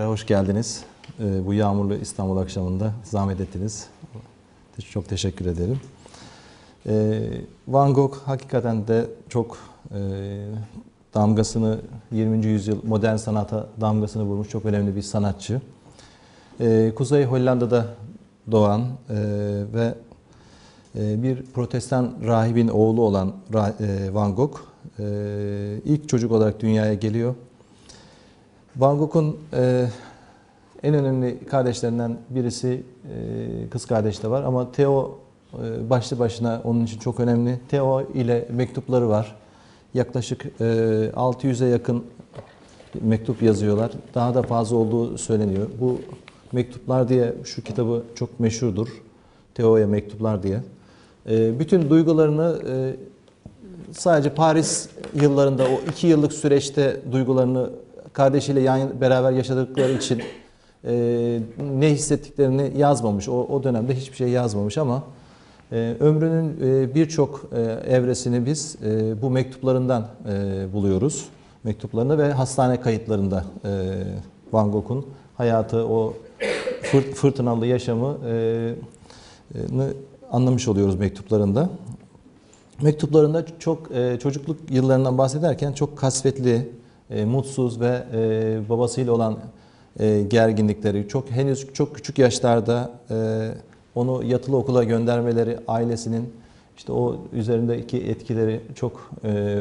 Tekrar hoş geldiniz. Ee, bu yağmurlu İstanbul akşamında zahmet ettiniz. Çok teşekkür ederim. Ee, Van Gogh hakikaten de çok e, damgasını 20. yüzyıl modern sanata damgasını vurmuş çok önemli bir sanatçı. Ee, Kuzey Hollanda'da doğan e, ve e, bir protestan rahibin oğlu olan Van Gogh ilk çocuk olarak dünyaya geliyor. Van Gogh'un e, en önemli kardeşlerinden birisi e, kız kardeş de var ama Theo e, başlı başına onun için çok önemli. Theo ile mektupları var. Yaklaşık e, 600'e yakın mektup yazıyorlar. Daha da fazla olduğu söyleniyor. Bu mektuplar diye şu kitabı çok meşhurdur. Theo'ya mektuplar diye. E, bütün duygularını e, sadece Paris yıllarında o iki yıllık süreçte duygularını kardeşiyle yan beraber yaşadıkları için e, ne hissettiklerini yazmamış. O, o dönemde hiçbir şey yazmamış ama e, ömrünün e, birçok e, evresini biz e, bu mektuplarından e, buluyoruz. Mektuplarını ve hastane kayıtlarında e, Van Gogh'un hayatı, o fırt, fırtınalı yaşamı e, e, anlamış oluyoruz mektuplarında. Mektuplarında çok e, çocukluk yıllarından bahsederken çok kasvetli, e, mutsuz ve e, babasıyla olan e, gerginlikleri, çok henüz çok küçük yaşlarda onu yatılı okula göndermeleri, ailesinin işte o üzerindeki etkileri çok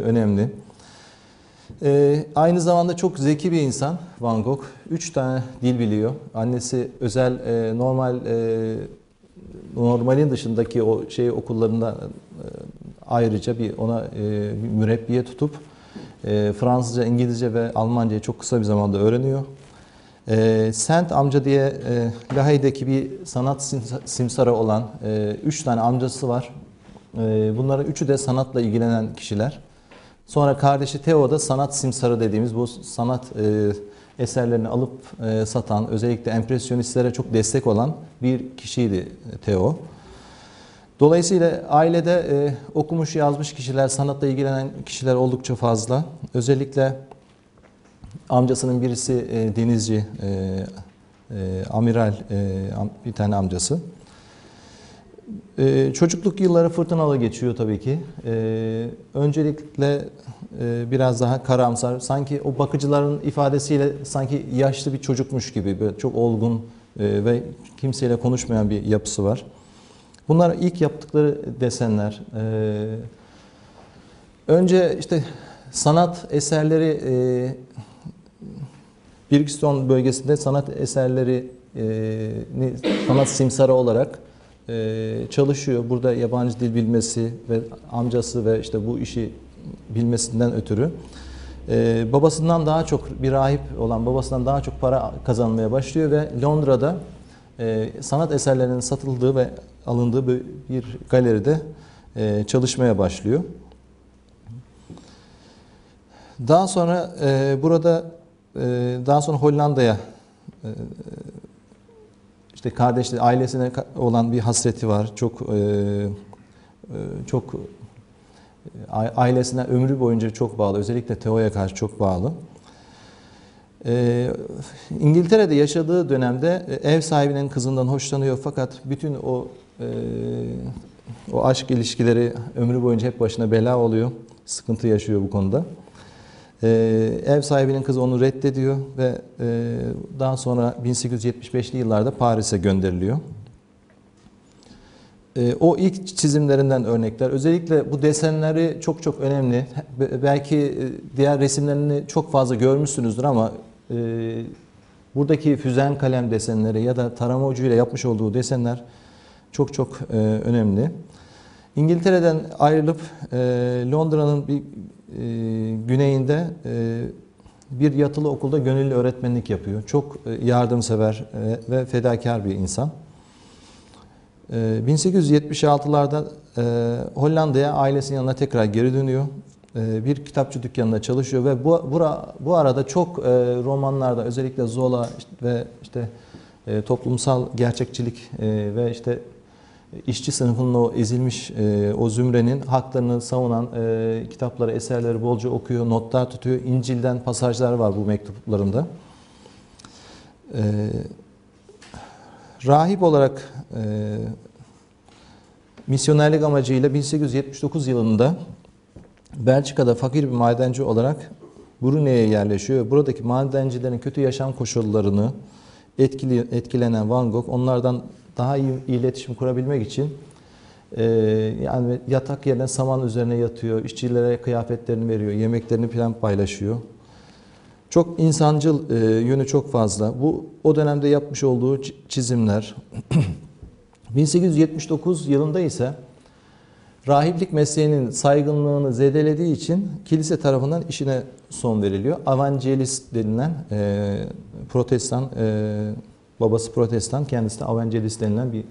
önemli. Aynı zamanda çok zeki bir insan Van Gogh. Üç tane dil biliyor. Annesi özel normal normalin dışındaki o şey okullarında ayrıca bir ona mürebbiye tutup e, Fransızca, İngilizce ve Almancayı çok kısa bir zamanda öğreniyor. E, Saint amca diye e, Lahey'deki bir sanat sim- simsarı olan e, üç tane amcası var. E, bunların üçü de sanatla ilgilenen kişiler. Sonra kardeşi Theo da sanat simsarı dediğimiz bu sanat e, eserlerini alıp e, satan, özellikle empresyonistlere çok destek olan bir kişiydi Theo. Dolayısıyla ailede e, okumuş yazmış kişiler, sanatla ilgilenen kişiler oldukça fazla. Özellikle amcasının birisi e, denizci, e, e, amiral e, bir tane amcası. E, çocukluk yılları fırtınalı geçiyor tabii ki. E, öncelikle e, biraz daha karamsar, sanki o bakıcıların ifadesiyle sanki yaşlı bir çocukmuş gibi, böyle çok olgun e, ve kimseyle konuşmayan bir yapısı var. Bunlar ilk yaptıkları desenler. Ee, önce işte sanat eserleri e, Birgiston bölgesinde sanat eserleri e, sanat simsarı olarak e, çalışıyor. Burada yabancı dil bilmesi ve amcası ve işte bu işi bilmesinden ötürü e, babasından daha çok bir rahip olan babasından daha çok para kazanmaya başlıyor ve Londra'da e, sanat eserlerinin satıldığı ve alındığı bir, galeride e, çalışmaya başlıyor. Daha sonra e, burada e, daha sonra Hollanda'ya işte kardeşleri ailesine olan bir hasreti var. Çok çok ailesine ömrü boyunca çok bağlı. Özellikle Theo'ya karşı çok bağlı. Ee, İngiltere'de yaşadığı dönemde e, ev sahibinin kızından hoşlanıyor fakat bütün o e, o aşk ilişkileri ömrü boyunca hep başına bela oluyor. Sıkıntı yaşıyor bu konuda. Ee, ev sahibinin kızı onu reddediyor ve e, daha sonra 1875'li yıllarda Paris'e gönderiliyor. E, O ilk çizimlerinden örnekler. Özellikle bu desenleri çok çok önemli. Be- Belki diğer resimlerini çok fazla görmüşsünüzdür ama e, buradaki füzen kalem desenleri ya da tarama ucuyla yapmış olduğu desenler çok çok e, önemli. İngiltere'den ayrılıp e, Londra'nın bir e, güneyinde e, bir yatılı okulda gönüllü öğretmenlik yapıyor. Çok e, yardımsever e, ve fedakar bir insan. Ee, 1876'larda e, Hollanda'ya ailesinin yanına tekrar geri dönüyor. E, Bir kitapçı dükkanında çalışıyor ve bu bura, bu arada çok e, romanlarda özellikle Zola ve işte e, toplumsal gerçekçilik ve işte işçi sınıfının o ezilmiş o zümrenin haklarını savunan kitapları, eserleri bolca okuyor, notlar tutuyor. İncil'den pasajlar var bu mektuplarında. Rahip olarak misyonerlik amacıyla 1879 yılında Belçika'da fakir bir madenci olarak Brunei'ye yerleşiyor. Buradaki madencilerin kötü yaşam koşullarını etkili, etkilenen Van Gogh onlardan daha iyi iletişim kurabilmek için e, yani yatak yerine saman üzerine yatıyor, işçilere kıyafetlerini veriyor, yemeklerini falan paylaşıyor. Çok insancıl e, yönü çok fazla. Bu o dönemde yapmış olduğu çi- çizimler. 1879 yılında ise rahiplik mesleğinin saygınlığını zedelediği için kilise tarafından işine son veriliyor. Evangelist denilen e, protestan, e, babası protestan, kendisi de evangelist denilen bir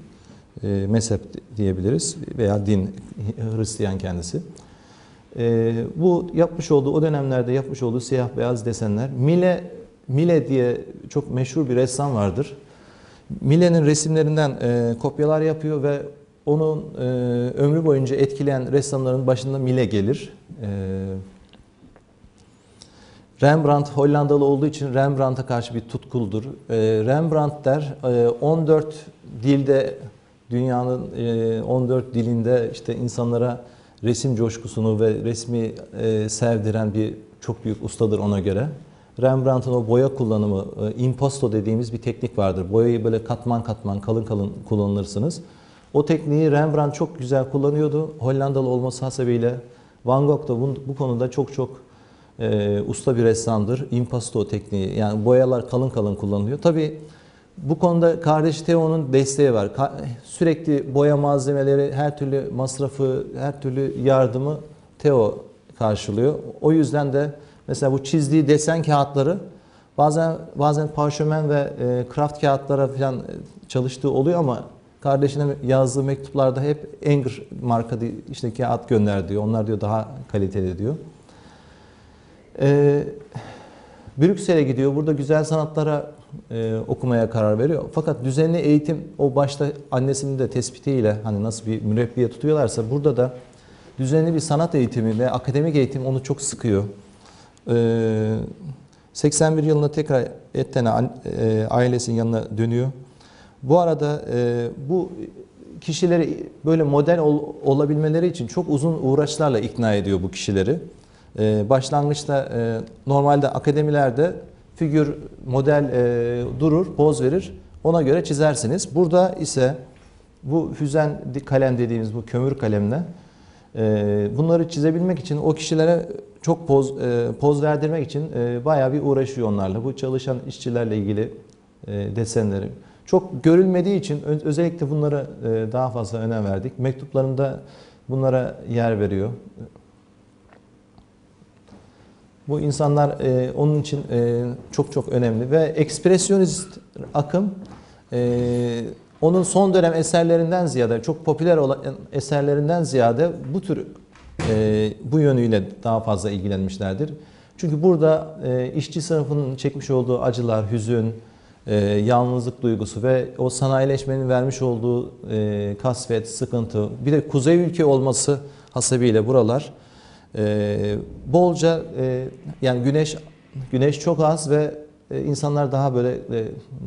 e, mezhep diyebiliriz veya din, Hristiyan kendisi. E, bu yapmış olduğu, o dönemlerde yapmış olduğu siyah beyaz desenler, Mile, Mile diye çok meşhur bir ressam vardır. Mile'nin resimlerinden e, kopyalar yapıyor ve onun e, ömrü boyunca etkileyen ressamların başında Mile gelir. E, Rembrandt Hollandalı olduğu için Rembrandt'a karşı bir tutkuldur. E, Rembrandt der e, 14 dilde dünyanın e, 14 dilinde işte insanlara resim coşkusunu ve resmi e, sevdiren bir çok büyük ustadır ona göre. Rembrandt'ın o boya kullanımı, e, impasto dediğimiz bir teknik vardır. Boyayı böyle katman katman, kalın kalın kullanırsınız. O tekniği Rembrandt çok güzel kullanıyordu. Hollandalı olması hasebiyle Van Gogh da bu, bu konuda çok çok e, usta bir ressamdır. Impasto tekniği yani boyalar kalın kalın kullanılıyor. Tabii bu konuda kardeşi Theo'nun desteği var. Ka- sürekli boya malzemeleri, her türlü masrafı, her türlü yardımı Theo karşılıyor. O yüzden de mesela bu çizdiği desen kağıtları bazen bazen parşömen ve e, kraft kağıtlara falan e, çalıştığı oluyor ama kardeşine yazdığı mektuplarda hep Anger marka işte kağıt gönder diyor. Onlar diyor daha kaliteli diyor. Ee, Brüksel'e gidiyor. Burada güzel sanatlara e, okumaya karar veriyor. Fakat düzenli eğitim o başta annesinin de tespitiyle hani nasıl bir mürebbiye tutuyorlarsa burada da düzenli bir sanat eğitimi ve akademik eğitim onu çok sıkıyor. Ee, 81 yılında tekrar Etten'e e, ailesinin yanına dönüyor. Bu arada e, bu kişileri böyle model ol- olabilmeleri için çok uzun uğraşlarla ikna ediyor bu kişileri. Ee, başlangıçta e, normalde akademilerde figür, model e, durur, poz verir. Ona göre çizersiniz. Burada ise bu füzen kalem dediğimiz bu kömür kalemle e, bunları çizebilmek için o kişilere çok poz e, poz verdirmek için e, bayağı bir uğraşıyor onlarla. Bu çalışan işçilerle ilgili e, desenleri. Çok görülmediği için özellikle bunlara e, daha fazla önem verdik. Mektuplarında bunlara yer veriyor. Bu insanlar e, onun için e, çok çok önemli ve ekspresyonist akım e, onun son dönem eserlerinden ziyade çok popüler olan eserlerinden ziyade bu tür e, bu yönüyle daha fazla ilgilenmişlerdir. Çünkü burada e, işçi sınıfının çekmiş olduğu acılar, hüzün, e, yalnızlık duygusu ve o sanayileşmenin vermiş olduğu e, kasvet, sıkıntı, bir de kuzey ülke olması hasebiyle buralar e, bolca yani güneş güneş çok az ve insanlar daha böyle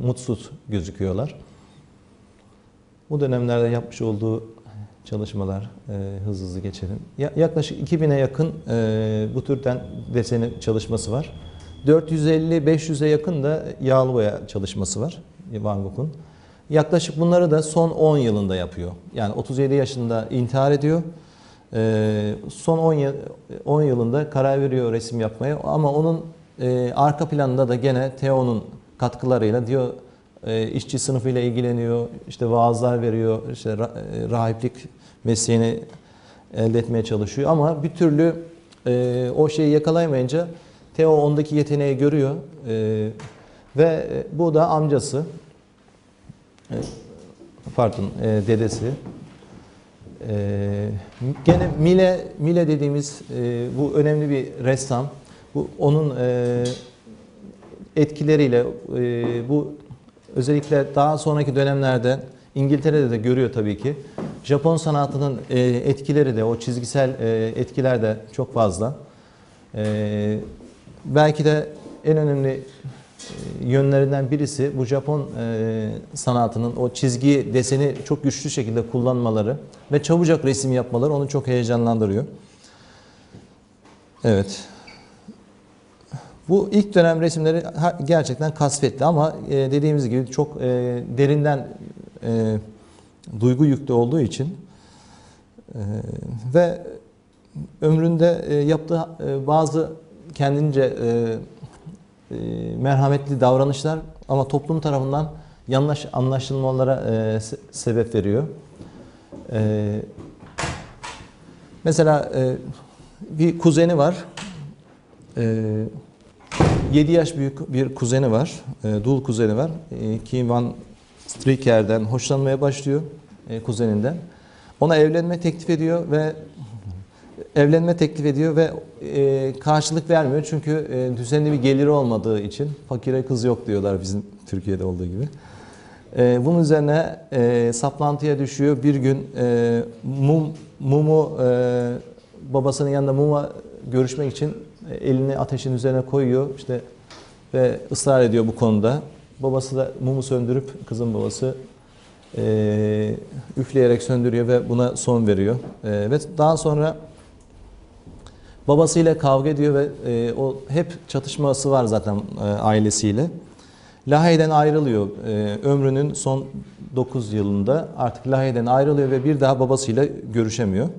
mutsuz gözüküyorlar. Bu dönemlerde yapmış olduğu çalışmalar e, hızlı hızlı geçelim. Ya- yaklaşık 2000'e yakın e, bu türden deseni çalışması var. 450-500'e yakın da yağlı boya çalışması var Van Gogh'un. Yaklaşık bunları da son 10 yılında yapıyor. Yani 37 yaşında intihar ediyor. Ee, son 10, yıl, 10 yılında karar veriyor resim yapmaya ama onun e, arka planında da gene Theo'nun katkılarıyla diyor e, işçi sınıfıyla ilgileniyor, işte vaazlar veriyor, işte e, rahiplik mesleğini elde etmeye çalışıyor ama bir türlü e, o şeyi yakalayamayınca Theo ondaki yeteneği görüyor e, ve e, bu da amcası, e, pardon e, dedesi. Ee, gene Mile Mile dediğimiz e, bu önemli bir ressam. Bu onun e, etkileriyle e, bu özellikle daha sonraki dönemlerde İngiltere'de de görüyor tabii ki. Japon sanatının e, etkileri de o çizgisel e, etkiler de çok fazla. E, belki de en önemli yönlerinden birisi bu Japon e, sanatının o çizgi deseni çok güçlü şekilde kullanmaları ve çabucak resim yapmaları onu çok heyecanlandırıyor. Evet. Bu ilk dönem resimleri gerçekten kasvetli ama e, dediğimiz gibi çok e, derinden e, duygu yüklü olduğu için e, ve ömründe e, yaptığı e, bazı kendince e, e, merhametli davranışlar ama toplum tarafından yanlış anlaşılmalara e, se- sebep veriyor. E, mesela e, bir kuzeni var. E, 7 yaş büyük bir kuzeni var. E, dul kuzeni var. E, Kim Van Stryker'den hoşlanmaya başlıyor e, kuzeninden. Ona evlenme teklif ediyor ve evlenme teklif ediyor ve e, karşılık vermiyor çünkü e, düzenli bir geliri olmadığı için fakire kız yok diyorlar bizim Türkiye'de olduğu gibi. E, bunun üzerine e, saplantıya düşüyor. Bir gün e, mum mumu e, babasının yanında muma görüşmek için e, elini ateşin üzerine koyuyor işte ve ısrar ediyor bu konuda. Babası da mumu söndürüp kızın babası e, üfleyerek söndürüyor ve buna son veriyor. E, ve daha sonra babasıyla kavga ediyor ve e, o hep çatışması var zaten e, ailesiyle. Lahey'den ayrılıyor e, ömrünün son 9 yılında artık Lahey'den ayrılıyor ve bir daha babasıyla görüşemiyor.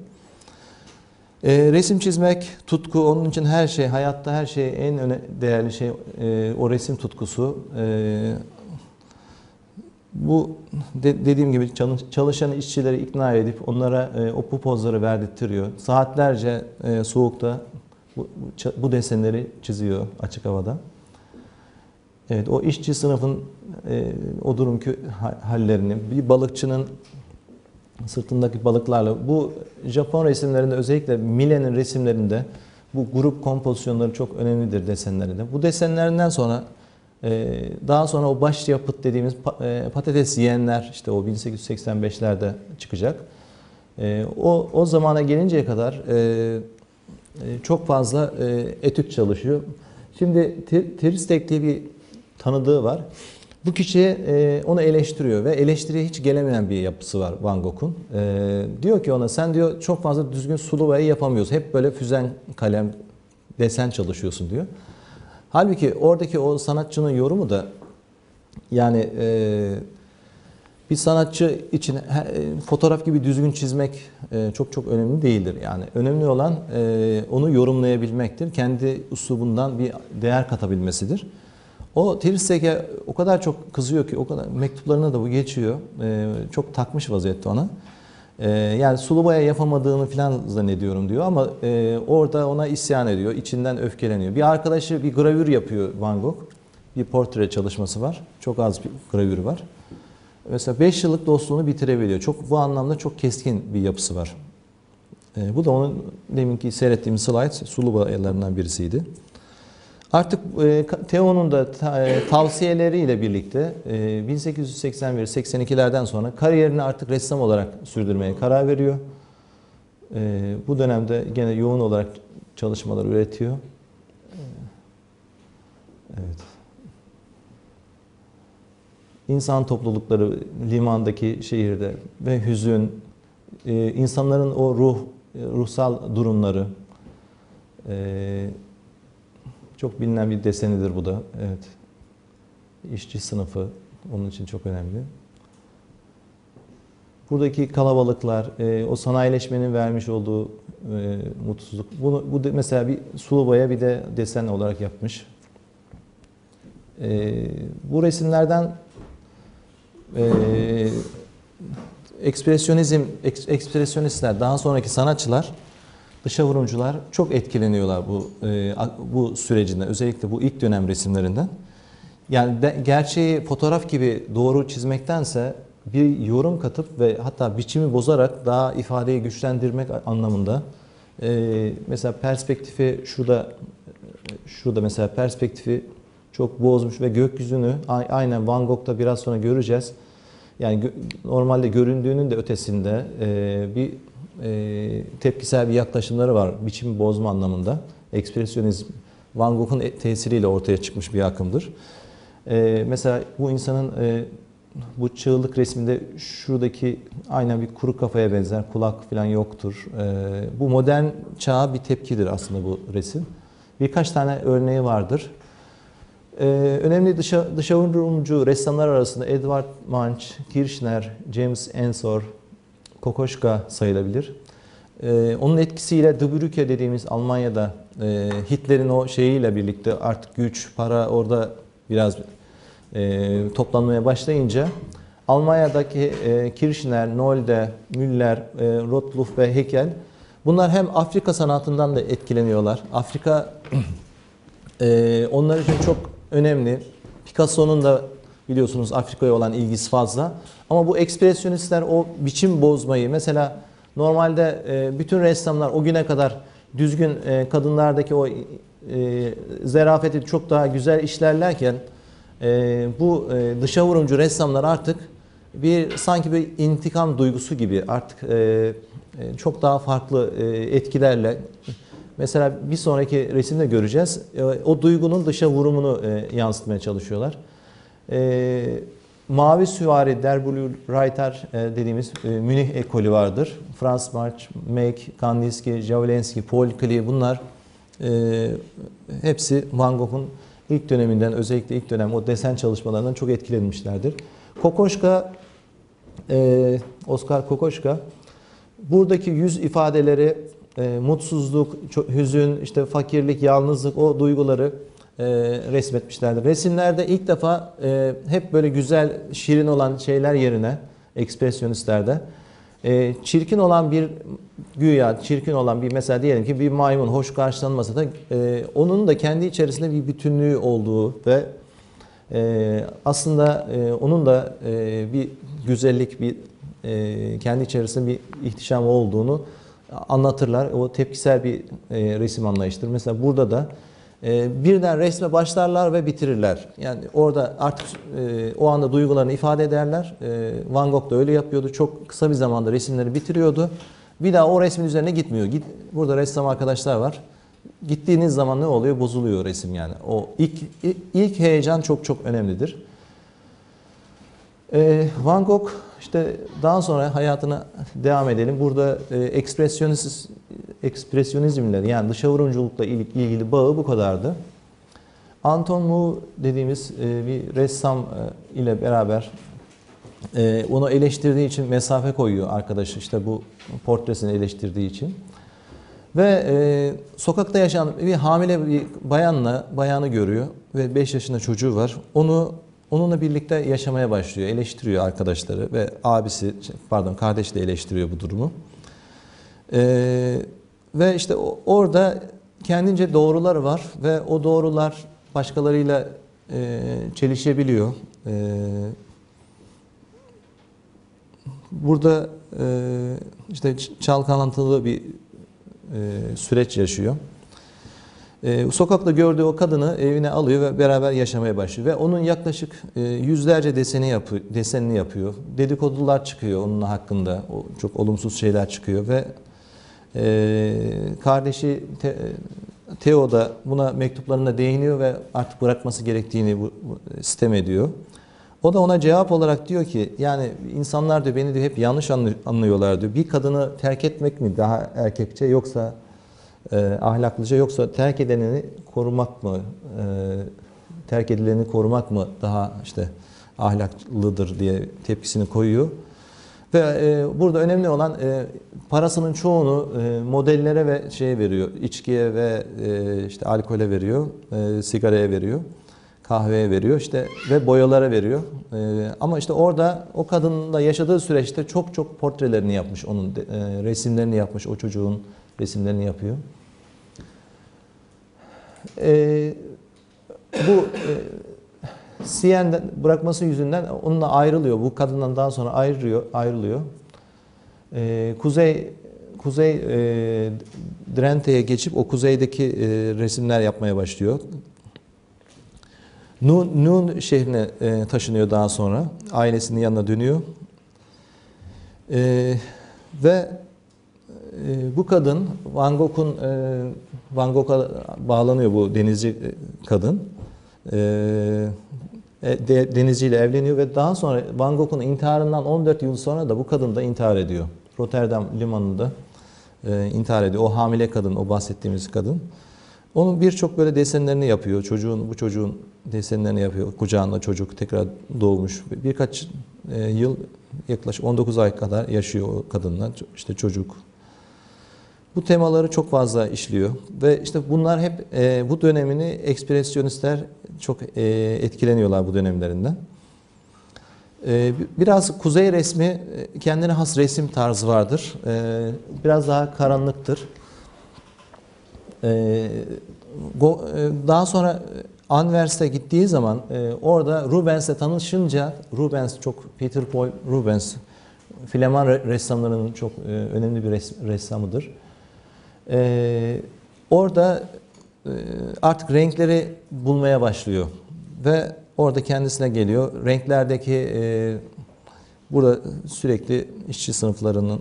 E, resim çizmek, tutku onun için her şey, hayatta her şey en öne, değerli şey e, o resim tutkusu. E, bu de- dediğim gibi çalış- çalışan işçileri ikna edip onlara e, o pozları verdirtiyor. Saatlerce e, soğukta bu, bu, desenleri çiziyor açık havada. Evet, o işçi sınıfın e, o durumki ha- hallerini, bir balıkçının sırtındaki balıklarla, bu Japon resimlerinde özellikle Mile'nin resimlerinde bu grup kompozisyonları çok önemlidir desenlerinde. Bu desenlerinden sonra daha sonra o baş yapıt dediğimiz e, patates yiyenler işte o 1885'lerde çıkacak. E, O, o zamana gelinceye kadar e, e, çok fazla etüt çalışıyor. Şimdi Teristek diye bir tanıdığı var. Bu kişiye e, onu eleştiriyor ve eleştiriye hiç gelemeyen bir yapısı var Van Gogh'un. Diyor ki ona sen diyor çok fazla düzgün sulu boya yapamıyorsun. Hep böyle füzen kalem desen çalışıyorsun diyor. Halbuki oradaki o sanatçının yorumu da yani e, bir sanatçı için e, fotoğraf gibi düzgün çizmek e, çok çok önemli değildir. Yani önemli olan e, onu yorumlayabilmektir. Kendi üslubundan bir değer katabilmesidir. O Tiristek'e o kadar çok kızıyor ki, o kadar mektuplarına da bu geçiyor. Çok takmış vaziyette ona. E, yani sulu boya yapamadığını falan zannediyorum diyor ama e, orada ona isyan ediyor, içinden öfkeleniyor. Bir arkadaşı bir gravür yapıyor Van Gogh. Bir portre çalışması var. Çok az bir gravürü var. Mesela 5 yıllık dostluğunu bitirebiliyor. Çok bu anlamda çok keskin bir yapısı var. E, bu da onun deminki seyrettiğim slide sulu boyalarından birisiydi. Artık e, Theo'nun da ta- e, tavsiyeleriyle birlikte e, 1881-82'lerden sonra kariyerini artık ressam olarak sürdürmeye karar veriyor. E, bu dönemde gene yoğun olarak çalışmalar üretiyor. E, Evet. İnsan toplulukları limandaki şehirde ve hüzün, e, insanların o ruh, e, ruhsal durumları, çok bilinen bir desenidir bu da. Evet. İşçi sınıfı onun için çok önemli. Buradaki kalabalıklar, e, o sanayileşmenin vermiş olduğu e, mutsuzluk. Bunu bu de, mesela bir sulu boya bir de desen olarak yapmış. E, bu resimlerden e, ekspresyonizm, eks- ekspresyonistler, daha sonraki sanatçılar dışa vurumcular çok etkileniyorlar bu e, bu sürecinden. Özellikle bu ilk dönem resimlerinden. Yani de- gerçeği fotoğraf gibi doğru çizmektense bir yorum katıp ve hatta biçimi bozarak daha ifadeyi güçlendirmek anlamında. E, mesela perspektifi şurada şurada mesela perspektifi çok bozmuş ve gökyüzünü aynen Van Gogh'ta biraz sonra göreceğiz. Yani normalde göründüğünün de ötesinde e, bir e, tepkisel bir yaklaşımları var. Biçimi bozma anlamında. Ekspresyonizm Van Gogh'un e- tesiriyle ortaya çıkmış bir akımdır. E, mesela bu insanın e, bu çığlık resminde şuradaki aynen bir kuru kafaya benzer. Kulak falan yoktur. E, bu modern çağa bir tepkidir aslında bu resim. Birkaç tane örneği vardır. Ee, önemli dışa, dışavurumcu ressamlar arasında Edward Munch, Kirchner, James Ensor, Kokoschka sayılabilir. Ee, onun etkisiyle Brücke dediğimiz Almanya'da e, Hitler'in o şeyiyle birlikte artık güç, para orada biraz e, toplanmaya başlayınca Almanya'daki e, Kirchner, Nolde, Müller, e, Rottluff ve Heckel bunlar hem Afrika sanatından da etkileniyorlar. Afrika e, onlar için çok önemli. Picasso'nun da biliyorsunuz Afrika'ya olan ilgisi fazla. Ama bu ekspresyonistler o biçim bozmayı mesela normalde e, bütün ressamlar o güne kadar düzgün e, kadınlardaki o e, zerafeti çok daha güzel işlerlerken bu dışa vurumcu ressamlar artık bir sanki bir intikam duygusu gibi artık çok daha farklı etkilerle mesela bir sonraki resimde göreceğiz. O duygunun dışa vurumunu yansıtmaya çalışıyorlar. E, Mavi Süvari, Der Blue Reiter e, dediğimiz e, Münih ekolü vardır. Franz March, Meek, Kandinsky, Jawlensky, Paul Klee bunlar e, hepsi Van Gogh'un ilk döneminden özellikle ilk dönem o desen çalışmalarından çok etkilenmişlerdir. Kokoschka, e, Oscar Kokoschka buradaki yüz ifadeleri e, mutsuzluk, hüzün, işte fakirlik, yalnızlık o duyguları e, resmetmişlerdir. Resimlerde ilk defa e, hep böyle güzel, şirin olan şeyler yerine ekspresyonistlerde e, çirkin olan bir güya çirkin olan bir mesela diyelim ki bir maymun hoş karşılanmasa da e, onun da kendi içerisinde bir bütünlüğü olduğu ve e, aslında e, onun da e, bir güzellik, bir e, kendi içerisinde bir ihtişam olduğunu anlatırlar. O tepkisel bir e, resim anlayıştır. Mesela burada da e, birden resme başlarlar ve bitirirler. Yani orada artık e, o anda duygularını ifade ederler. E, Van Gogh da öyle yapıyordu. Çok kısa bir zamanda resimleri bitiriyordu. Bir daha o resmin üzerine gitmiyor. Git, burada ressam arkadaşlar var. Gittiğiniz zaman ne oluyor? Bozuluyor resim yani. O ilk ilk heyecan çok çok önemlidir. Ee, Van Gogh işte daha sonra hayatına devam edelim. Burada e, ekspresyonist ekspresyonizmle yani dışa vurumculukla il- ilgili bağı bu kadardı. Anton Mu dediğimiz e, bir ressam e, ile beraber e, onu eleştirdiği için mesafe koyuyor arkadaşı işte bu portresini eleştirdiği için. Ve sokakta yaşayan bir hamile bir bayanla bayanı görüyor ve 5 yaşında çocuğu var. Onu onunla birlikte yaşamaya başlıyor. Eleştiriyor arkadaşları ve abisi pardon kardeş de eleştiriyor bu durumu. E, ve işte orada kendince doğruları var ve o doğrular başkalarıyla e, çelişebiliyor. E, burada e, işte çalkalantılı bir e, süreç yaşıyor. E, sokakta gördüğü o kadını evine alıyor ve beraber yaşamaya başlıyor. Ve onun yaklaşık e, yüzlerce deseni yapıyor, desenini yapıyor. Dedikodular çıkıyor onun hakkında. O, çok olumsuz şeyler çıkıyor ve e, kardeşi Te, Theo da buna mektuplarında değiniyor ve artık bırakması gerektiğini bu, bu, sitem ediyor. O da ona cevap olarak diyor ki yani insanlar diyor beni diyor hep yanlış anlı- anlıyorlar diyor. Bir kadını terk etmek mi daha erkekçe yoksa e, ahlaklıca yoksa terk edenini korumak mı e, terk edileni korumak mı daha işte ahlaklıdır diye tepkisini koyuyor. Ve e, burada önemli olan e, parasının çoğunu e, modellere ve şeye veriyor. içkiye ve e, işte alkole veriyor, e, sigaraya veriyor, kahveye veriyor işte ve boyalara veriyor. E, ama işte orada o kadınla yaşadığı süreçte çok çok portrelerini yapmış onun, e, resimlerini yapmış, o çocuğun resimlerini yapıyor. E, bu e, Sien'den bırakması yüzünden onunla ayrılıyor. Bu kadından daha sonra ayrılıyor. ayrılıyor. Ee, kuzey Kuzey e, Drente'ye geçip o kuzeydeki e, resimler yapmaya başlıyor. Nun, Nun şehrine e, taşınıyor daha sonra. Ailesinin yanına dönüyor. E, ve e, bu kadın Van Gogh'un e, Van Gogh'a bağlanıyor bu denizci e, kadın. E, de- denizciyle evleniyor ve daha sonra Van Gogh'un intiharından 14 yıl sonra da bu kadın da intihar ediyor. Rotterdam limanında e, intihar ediyor. O hamile kadın, o bahsettiğimiz kadın. Onun birçok böyle desenlerini yapıyor. Çocuğun, bu çocuğun desenlerini yapıyor. Kucağında çocuk tekrar doğmuş. Birkaç e, yıl, yaklaşık 19 ay kadar yaşıyor o kadınla. İşte çocuk. Bu temaları çok fazla işliyor. Ve işte bunlar hep e, bu dönemini ekspresyonistler çok e, etkileniyorlar bu dönemlerinden. E, biraz kuzey resmi e, kendine has resim tarzı vardır. E, biraz daha karanlıktır. E, go- e, daha sonra Anvers'e gittiği zaman e, orada Rubens'le tanışınca Rubens çok Peter Paul Rubens Fleman re- ressamlarının çok e, önemli bir res- ressamıdır. E, orada e, artık renkleri bulmaya başlıyor ve orada kendisine geliyor. Renklerdeki e, burada sürekli işçi sınıflarının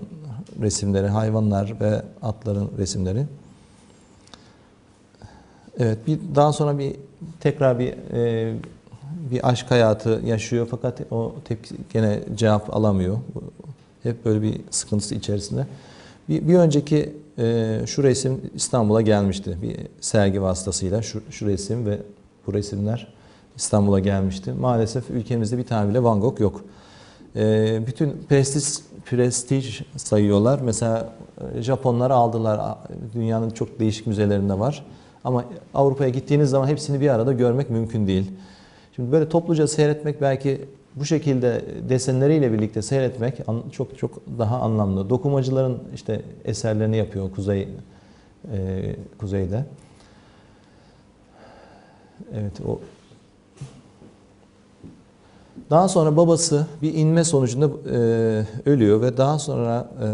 resimleri, hayvanlar ve atların resimleri. Evet, bir daha sonra bir tekrar bir e, bir aşk hayatı yaşıyor fakat o tepki gene cevap alamıyor. Hep böyle bir sıkıntısı içerisinde. Bir, bir önceki e, şu resim İstanbul'a gelmişti bir sergi vasıtasıyla şu, şu resim ve bu resimler İstanbul'a gelmişti. Maalesef ülkemizde bir tane bile Van Gogh yok. E, bütün prestij prestij sayıyorlar. Mesela e, Japonları aldılar. Dünyanın çok değişik müzelerinde var. Ama Avrupa'ya gittiğiniz zaman hepsini bir arada görmek mümkün değil. Şimdi böyle topluca seyretmek belki bu şekilde desenleriyle birlikte seyretmek çok çok daha anlamlı. Dokumacıların işte eserlerini yapıyor kuzey e, kuzeyde. Evet o daha sonra babası bir inme sonucunda e, ölüyor ve daha sonra e,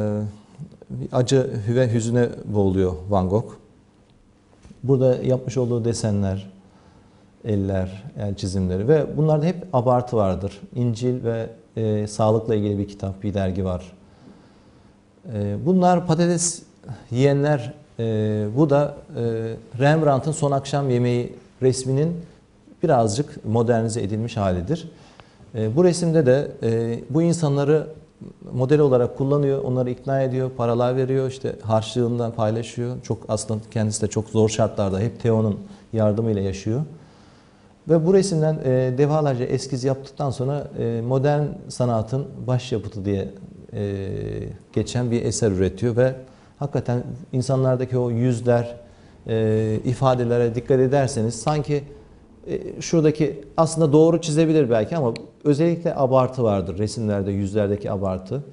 bir acı ve hüzüne boğuluyor Van Gogh. Burada yapmış olduğu desenler, eller, el çizimleri ve bunlarda hep abartı vardır. İncil ve e, sağlıkla ilgili bir kitap, bir dergi var. E, bunlar patates yiyenler, e, bu da e, Rembrandt'ın Son Akşam Yemeği resminin birazcık modernize edilmiş halidir. E, bu resimde de e, bu insanları model olarak kullanıyor, onları ikna ediyor, paralar veriyor, işte harçlığından paylaşıyor. Çok aslında kendisi de çok zor şartlarda hep Theo'nun yardımıyla yaşıyor. Ve bu resimden e, defalarca eskiz yaptıktan sonra e, modern sanatın başyapıtı diye e, geçen bir eser üretiyor ve hakikaten insanlardaki o yüzler, e, ifadelere dikkat ederseniz sanki e, şuradaki aslında doğru çizebilir belki ama özellikle abartı vardır resimlerde, yüzlerdeki abartı.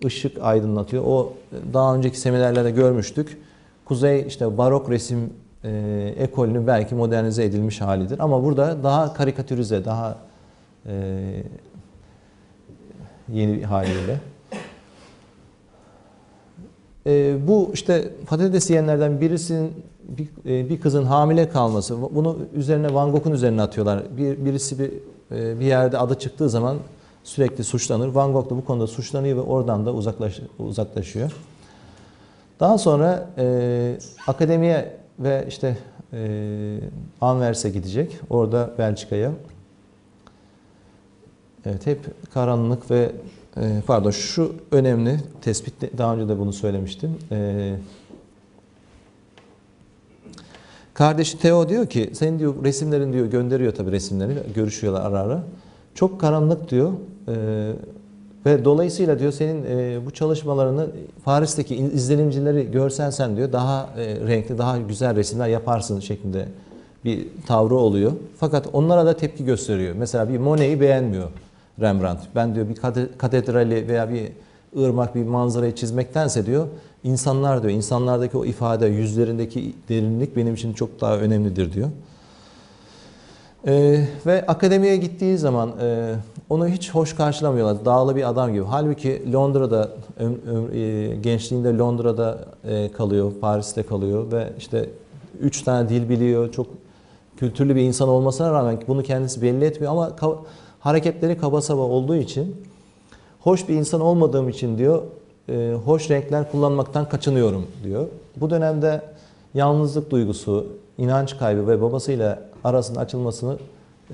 Işık aydınlatıyor. O e, daha önceki seminerlerde görmüştük. Kuzey işte barok resim e, ekolünün belki modernize edilmiş halidir. Ama burada daha karikatürize, daha e, yeni haliyle. E, bu işte patates yiyenlerden birisinin bir, e, bir kızın hamile kalması, bunu üzerine Van Gogh'un üzerine atıyorlar. Bir, birisi bir, e, bir yerde adı çıktığı zaman sürekli suçlanır. Van Gogh da bu konuda suçlanıyor ve oradan da uzaklaş, uzaklaşıyor. Daha sonra e, akademiye ve işte e, Anvers'e gidecek. Orada Belçika'ya. Evet hep karanlık ve e, pardon şu önemli tespit daha önce de bunu söylemiştim. E, kardeşi Theo diyor ki senin diyor resimlerin diyor gönderiyor tabii resimlerini görüşüyorlar ara ara. Çok karanlık diyor. E, ve dolayısıyla diyor senin e, bu çalışmalarını Paris'teki izlenimcileri görsen sen diyor daha e, renkli, daha güzel resimler yaparsın şeklinde bir tavrı oluyor. Fakat onlara da tepki gösteriyor. Mesela bir Monet'i beğenmiyor Rembrandt. Ben diyor bir katedrali veya bir ırmak, bir manzarayı çizmektense diyor insanlar diyor, insanlardaki o ifade, yüzlerindeki derinlik benim için çok daha önemlidir diyor. Ee, ve akademiye gittiği zaman e, onu hiç hoş karşılamıyorlar. Dağlı bir adam gibi. Halbuki Londra'da, öm, öm, e, gençliğinde Londra'da e, kalıyor, Paris'te kalıyor ve işte üç tane dil biliyor. Çok kültürlü bir insan olmasına rağmen bunu kendisi belli etmiyor ama ka- hareketleri kaba saba olduğu için hoş bir insan olmadığım için diyor e, hoş renkler kullanmaktan kaçınıyorum diyor. Bu dönemde yalnızlık duygusu, inanç kaybı ve babasıyla arasının açılmasını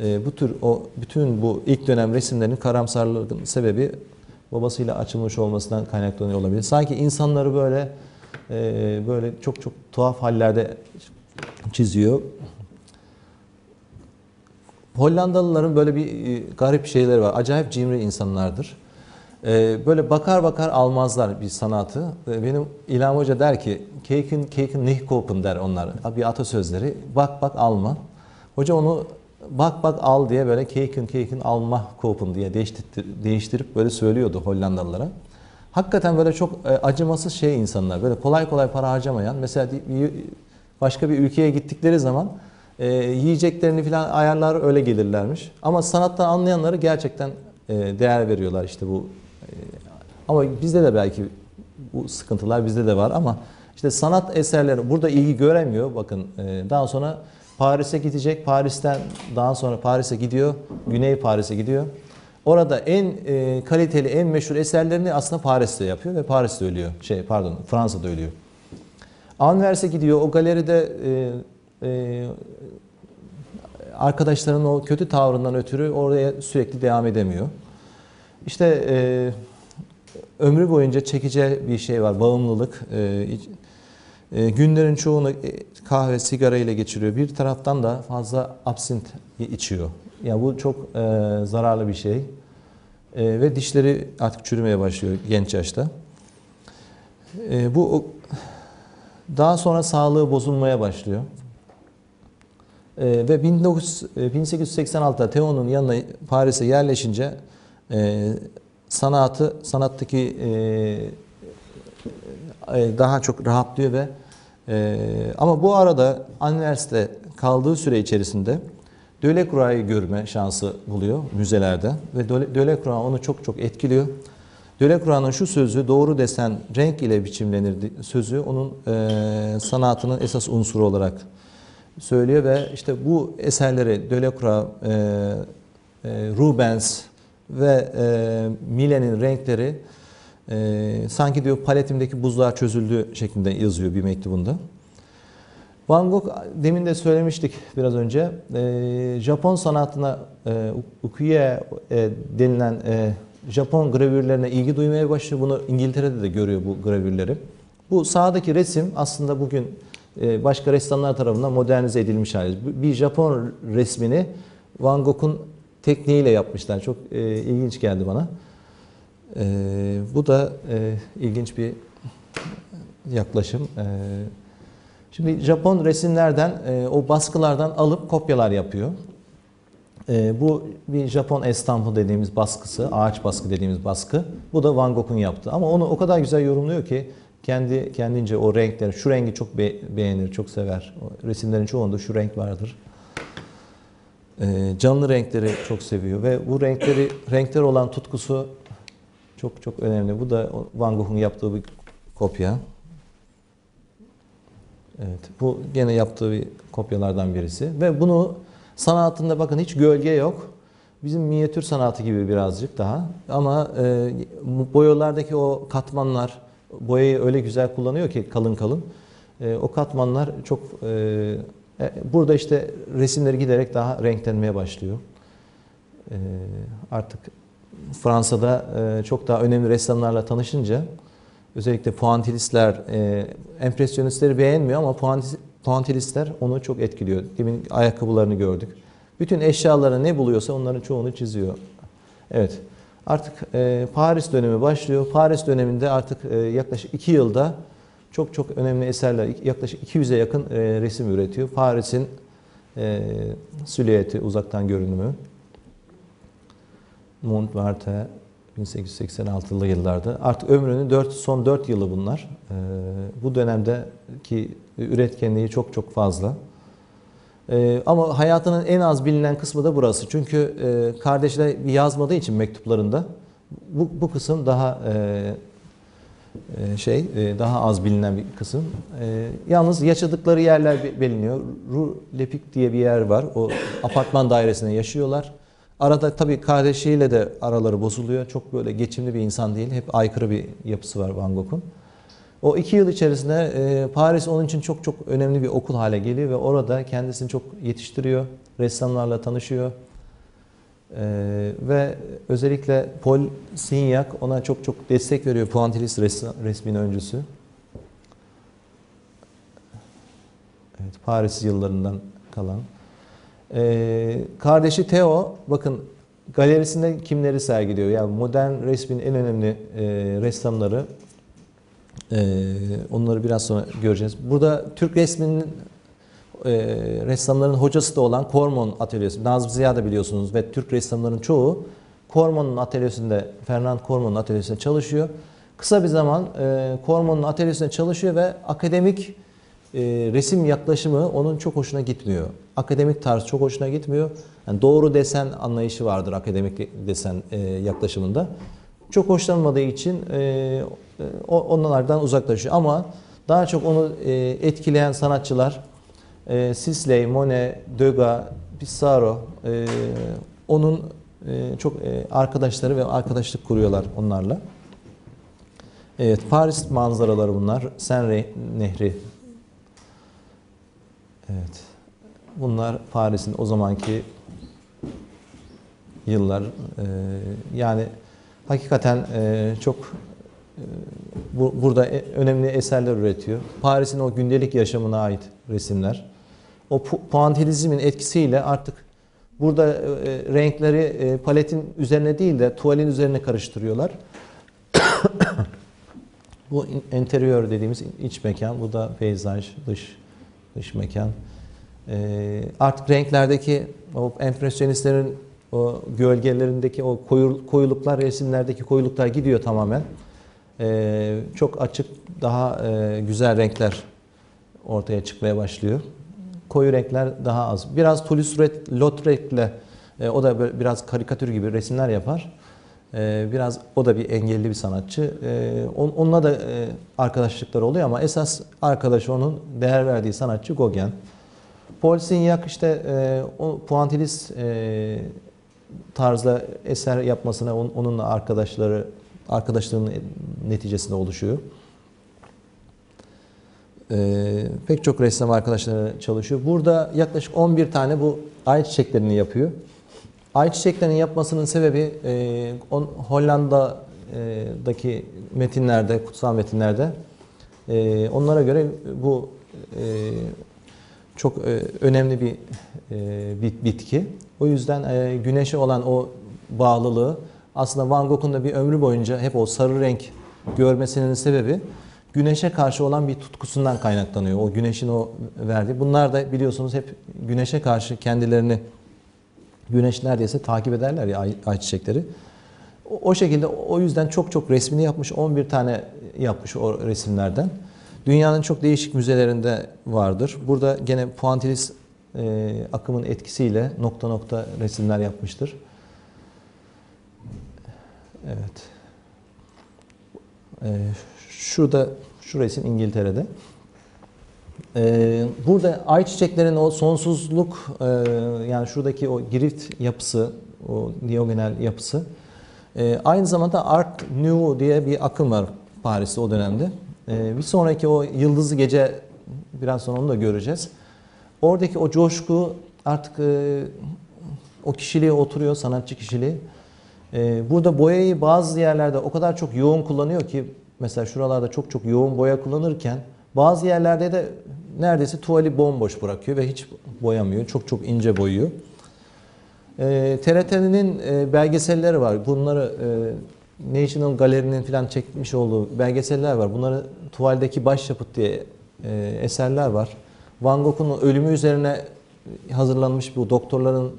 e, bu tür o bütün bu ilk dönem resimlerin karamsarlığının sebebi babasıyla açılmış olmasından kaynaklanıyor olabilir. Sanki insanları böyle e, böyle çok çok tuhaf hallerde çiziyor. Hollandalıların böyle bir e, garip şeyleri var. Acayip cimri insanlardır. E, böyle bakar bakar almazlar bir sanatı. E, benim İlham Hoca der ki, keykin keykin nicht kopen der onlar. Bir atasözleri. Bak bak alma. Hoca onu bak bak al diye böyle keykin keykin alma kopen diye değiştirip, değiştirip böyle söylüyordu Hollandalılara. Hakikaten böyle çok e, acımasız şey insanlar. Böyle kolay kolay para harcamayan. Mesela başka bir ülkeye gittikleri zaman e, yiyeceklerini falan ayarlar öyle gelirlermiş. Ama sanattan anlayanları gerçekten e, değer veriyorlar işte bu. e, ama bizde de belki bu sıkıntılar bizde de var ama işte sanat eserleri burada ilgi göremiyor. Bakın e, daha sonra Paris'e gidecek. Paris'ten daha sonra Paris'e gidiyor. Güney Paris'e gidiyor. Orada en e, kaliteli, en meşhur eserlerini aslında Paris'te yapıyor ve Paris'te ölüyor. Şey pardon, Fransa'da ölüyor. Anvers'e gidiyor. O galeride e, e, arkadaşlarının o kötü tavrından ötürü oraya sürekli devam edemiyor. İşte e, ömrü boyunca çekeceği bir şey var, bağımlılık. E, günlerin çoğunu e, kahve, sigara ile geçiriyor. Bir taraftan da fazla absint içiyor. Yani bu çok e, zararlı bir şey. E, ve dişleri artık çürümeye başlıyor genç yaşta. E, bu daha sonra sağlığı bozulmaya başlıyor. E, ve 19, e, 1886'da Theon'un yanına Paris'e yerleşince e, sanatı sanattaki e, e, daha çok rahatlıyor ve e, ama bu arada Anvers'te kaldığı süre içerisinde Delacroix'ı görme şansı buluyor müzelerde ve Dele- Delacroix onu çok çok etkiliyor. Delacroix'ın şu sözü doğru desen renk ile biçimlenir sözü onun e, sanatının esas unsuru olarak söylüyor ve işte bu eserleri Delacroix, e, e, Rubens ve e, Millet'in renkleri e, sanki diyor paletimdeki buzlar çözüldü şeklinde yazıyor bir mektubunda. Van Gogh demin de söylemiştik biraz önce. e, Japon sanatına e, ukiyo e, denilen e, Japon gravürlerine ilgi duymaya başlıyor. Bunu İngiltere'de de görüyor bu gravürleri. Bu sağdaki resim aslında bugün e, başka ressamlar tarafından modernize edilmiş hali. Bir Japon resmini Van Gogh'un tekniğiyle yapmışlar. Çok e, ilginç geldi bana. E, bu da e, ilginç bir yaklaşım. E, Şimdi Japon resimlerden, e, o baskılardan alıp kopyalar yapıyor. E, bu bir Japon estampı dediğimiz baskısı, ağaç baskı dediğimiz baskı. Bu da Van Gogh'un yaptığı. Ama onu o kadar güzel yorumluyor ki kendi kendince o renkleri, şu rengi çok be- beğenir, çok sever. O resimlerin çoğunda şu renk vardır. E, canlı renkleri çok seviyor ve bu renkleri renkler olan tutkusu çok çok önemli. Bu da Van Gogh'un yaptığı bir kopya. Evet, bu gene yaptığı bir kopyalardan birisi ve bunu sanatında bakın hiç gölge yok. Bizim minyatür sanatı gibi birazcık daha ama e, boyalardaki o katmanlar boyayı öyle güzel kullanıyor ki kalın kalın. E, o katmanlar çok e, e, burada işte resimleri giderek daha renklenmeye başlıyor. E, artık Fransa'da e, çok daha önemli ressamlarla tanışınca özellikle puantilistler, e, empresyonistleri beğenmiyor ama puanti- puantilistler onu çok etkiliyor. Demin ayakkabılarını gördük. Bütün eşyaları ne buluyorsa onların çoğunu çiziyor. Evet. Artık e, Paris dönemi başlıyor. Paris döneminde artık yaklaşık iki yılda çok çok önemli eserler, yaklaşık 200'e yakın resim üretiyor. Paris'in silüeti, uzaktan görünümü. Montmartre 1886'lı yıllarda. Artık ömrünün 4, son 4 yılı bunlar. Ee, bu dönemdeki üretkenliği çok çok fazla. Ee, ama hayatının en az bilinen kısmı da burası. Çünkü e, yazmadığı için mektuplarında bu, bu kısım daha e, e, şey e, daha az bilinen bir kısım. E, yalnız yaşadıkları yerler be- biliniyor. Rue Lepik diye bir yer var. O apartman dairesinde yaşıyorlar. Arada tabii kardeşiyle de araları bozuluyor. Çok böyle geçimli bir insan değil. Hep aykırı bir yapısı var Van Gogh'un. O iki yıl içerisinde e, Paris onun için çok çok önemli bir okul hale geliyor ve orada kendisini çok yetiştiriyor. Ressamlarla tanışıyor. Ee, ve özellikle Paul Signac ona çok çok destek veriyor Puantilis res- resmin öncüsü. Evet, Paris yıllarından kalan. Ee, kardeşi Theo bakın galerisinde kimleri sergiliyor? Yani modern resmin en önemli e, ressamları. Ee, onları biraz sonra göreceğiz. Burada Türk resminin e, ressamların hocası da olan Kormon Atölyesi. Nazım Ziya da biliyorsunuz ve Türk ressamların çoğu Kormon'un atölyesinde, Fernand Kormon'un atölyesinde çalışıyor. Kısa bir zaman e, Kormon'un atölyesinde çalışıyor ve akademik e, resim yaklaşımı onun çok hoşuna gitmiyor. Akademik tarz çok hoşuna gitmiyor. Yani doğru desen anlayışı vardır akademik desen e, yaklaşımında. Çok hoşlanmadığı için e, o- onlardan uzaklaşıyor. Ama daha çok onu e, etkileyen sanatçılar e, Sisley, Monet, Degas, Pissarro e, onun e, çok e, arkadaşları ve arkadaşlık kuruyorlar onlarla. Evet, Paris manzaraları bunlar. Seine Nehri. Evet. Bunlar Paris'in o zamanki yıllar. E, yani hakikaten e, çok e, bu, burada e- önemli eserler üretiyor. Paris'in o gündelik yaşamına ait resimler. O pu- puantilizmin etkisiyle artık burada e, e, renkleri e, paletin üzerine değil de tuvalin üzerine karıştırıyorlar. bu in- enterior dediğimiz iç mekan, bu da peyzaj, dış dış mekan. E, artık renklerdeki o empresyonistlerin o gölgelerindeki o koyu, koyuluklar, resimlerdeki koyuluklar gidiyor tamamen. E, çok açık, daha e, güzel renkler ortaya çıkmaya başlıyor. Koyu renkler daha az. Biraz Toulouse-Lautrec'le e, o da böyle biraz karikatür gibi resimler yapar. E, biraz o da bir engelli bir sanatçı. E, on, onunla da e, arkadaşlıklar oluyor ama esas arkadaşı onun değer verdiği sanatçı Gauguin. Paul Signac işte e, o puantilist e, tarzda eser yapmasına on- onunla arkadaşları arkadaşlığının neticesinde oluşuyor. Ee, pek çok ressam arkadaşları çalışıyor. Burada yaklaşık 11 tane bu ay çiçeklerini yapıyor. Ay çiçeklerini yapmasının sebebi e, on, Hollanda'daki metinlerde, kutsal metinlerde e, onlara göre bu e, çok e, önemli bir e, bit- bitki. O yüzden e, güneşe olan o bağlılığı aslında Van Gogh'un da bir ömrü boyunca hep o sarı renk görmesinin sebebi güneşe karşı olan bir tutkusundan kaynaklanıyor. O güneşin o verdiği. Bunlar da biliyorsunuz hep güneşe karşı kendilerini güneş neredeyse takip ederler ya ay, ayçiçekleri. O, şekilde o yüzden çok çok resmini yapmış. 11 tane yapmış o resimlerden. Dünyanın çok değişik müzelerinde vardır. Burada gene Puantilis e, akımın etkisiyle nokta nokta resimler yapmıştır. Evet. E, şurada şu resim İngiltere'de. Ee, burada ayçiçeklerin o sonsuzluk e, yani şuradaki o girift yapısı, o diagonal yapısı e, aynı zamanda Art Nouveau diye bir akım var Paris'te o dönemde. E, bir sonraki o Yıldızlı Gece biraz sonra onu da göreceğiz. Oradaki o coşku artık o kişiliğe oturuyor, sanatçı kişiliği. Burada boyayı bazı yerlerde o kadar çok yoğun kullanıyor ki mesela şuralarda çok çok yoğun boya kullanırken bazı yerlerde de neredeyse tuvali bomboş bırakıyor ve hiç boyamıyor. Çok çok ince boyuyor. E, TRT'nin e, belgeselleri var. Bunları e, National Gallery'nin falan çekmiş olduğu belgeseller var. Bunları tuvaldeki başyapıt diye e, eserler var. Van Gogh'un ölümü üzerine hazırlanmış bu doktorların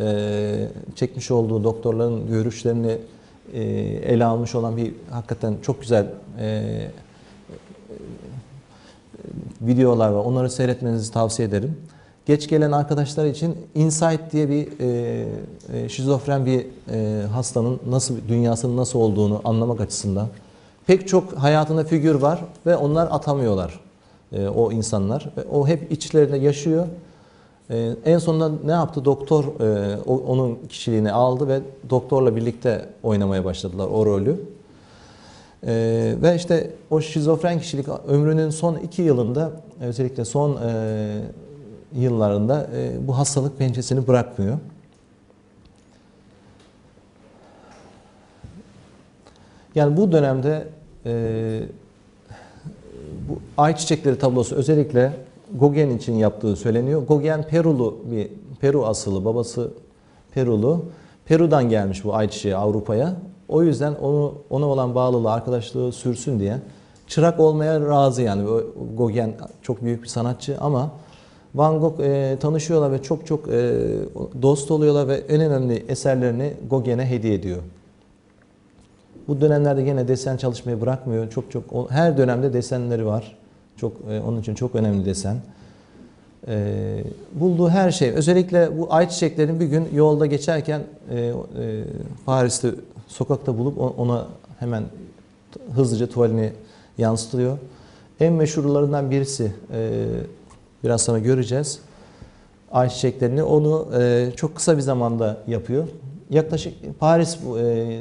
e, çekmiş olduğu doktorların görüşlerini e, ele almış olan bir hakikaten çok güzel e, videolar var. Onları seyretmenizi tavsiye ederim. Geç gelen arkadaşlar için Insight diye bir e, e, şizofren bir e, hastanın nasıl dünyasının nasıl olduğunu anlamak açısından pek çok hayatında figür var ve onlar atamıyorlar e, o insanlar. Ve o hep içlerinde yaşıyor. E, en sonunda ne yaptı? Doktor e, onun kişiliğini aldı ve doktorla birlikte oynamaya başladılar o rolü. Ee, ve işte o şizofren kişilik ömrünün son iki yılında özellikle son e, yıllarında e, bu hastalık pençesini bırakmıyor. Yani bu dönemde e, bu ay çiçekleri tablosu özellikle Gogen için yaptığı söyleniyor. Gogen Perulu bir Peru asılı, babası Perulu. Peru'dan gelmiş bu ayçiçeği Avrupa'ya o yüzden onu ona olan bağlılığı, arkadaşlığı sürsün diye çırak olmaya razı yani. Gauguin çok büyük bir sanatçı ama Van Gogh e, tanışıyorlar ve çok çok e, dost oluyorlar ve en önemli eserlerini Gauguin'e hediye ediyor. Bu dönemlerde yine desen çalışmayı bırakmıyor. Çok çok her dönemde desenleri var. Çok e, onun için çok önemli desen. E, bulduğu her şey. Özellikle bu ayçiçeklerini bir gün yolda geçerken e, e, Paris'te sokakta bulup ona hemen hızlıca tuvalini yansıtıyor. En meşhurlarından birisi e, biraz sonra göreceğiz. Ayçiçeklerini onu e, çok kısa bir zamanda yapıyor. Yaklaşık Paris e,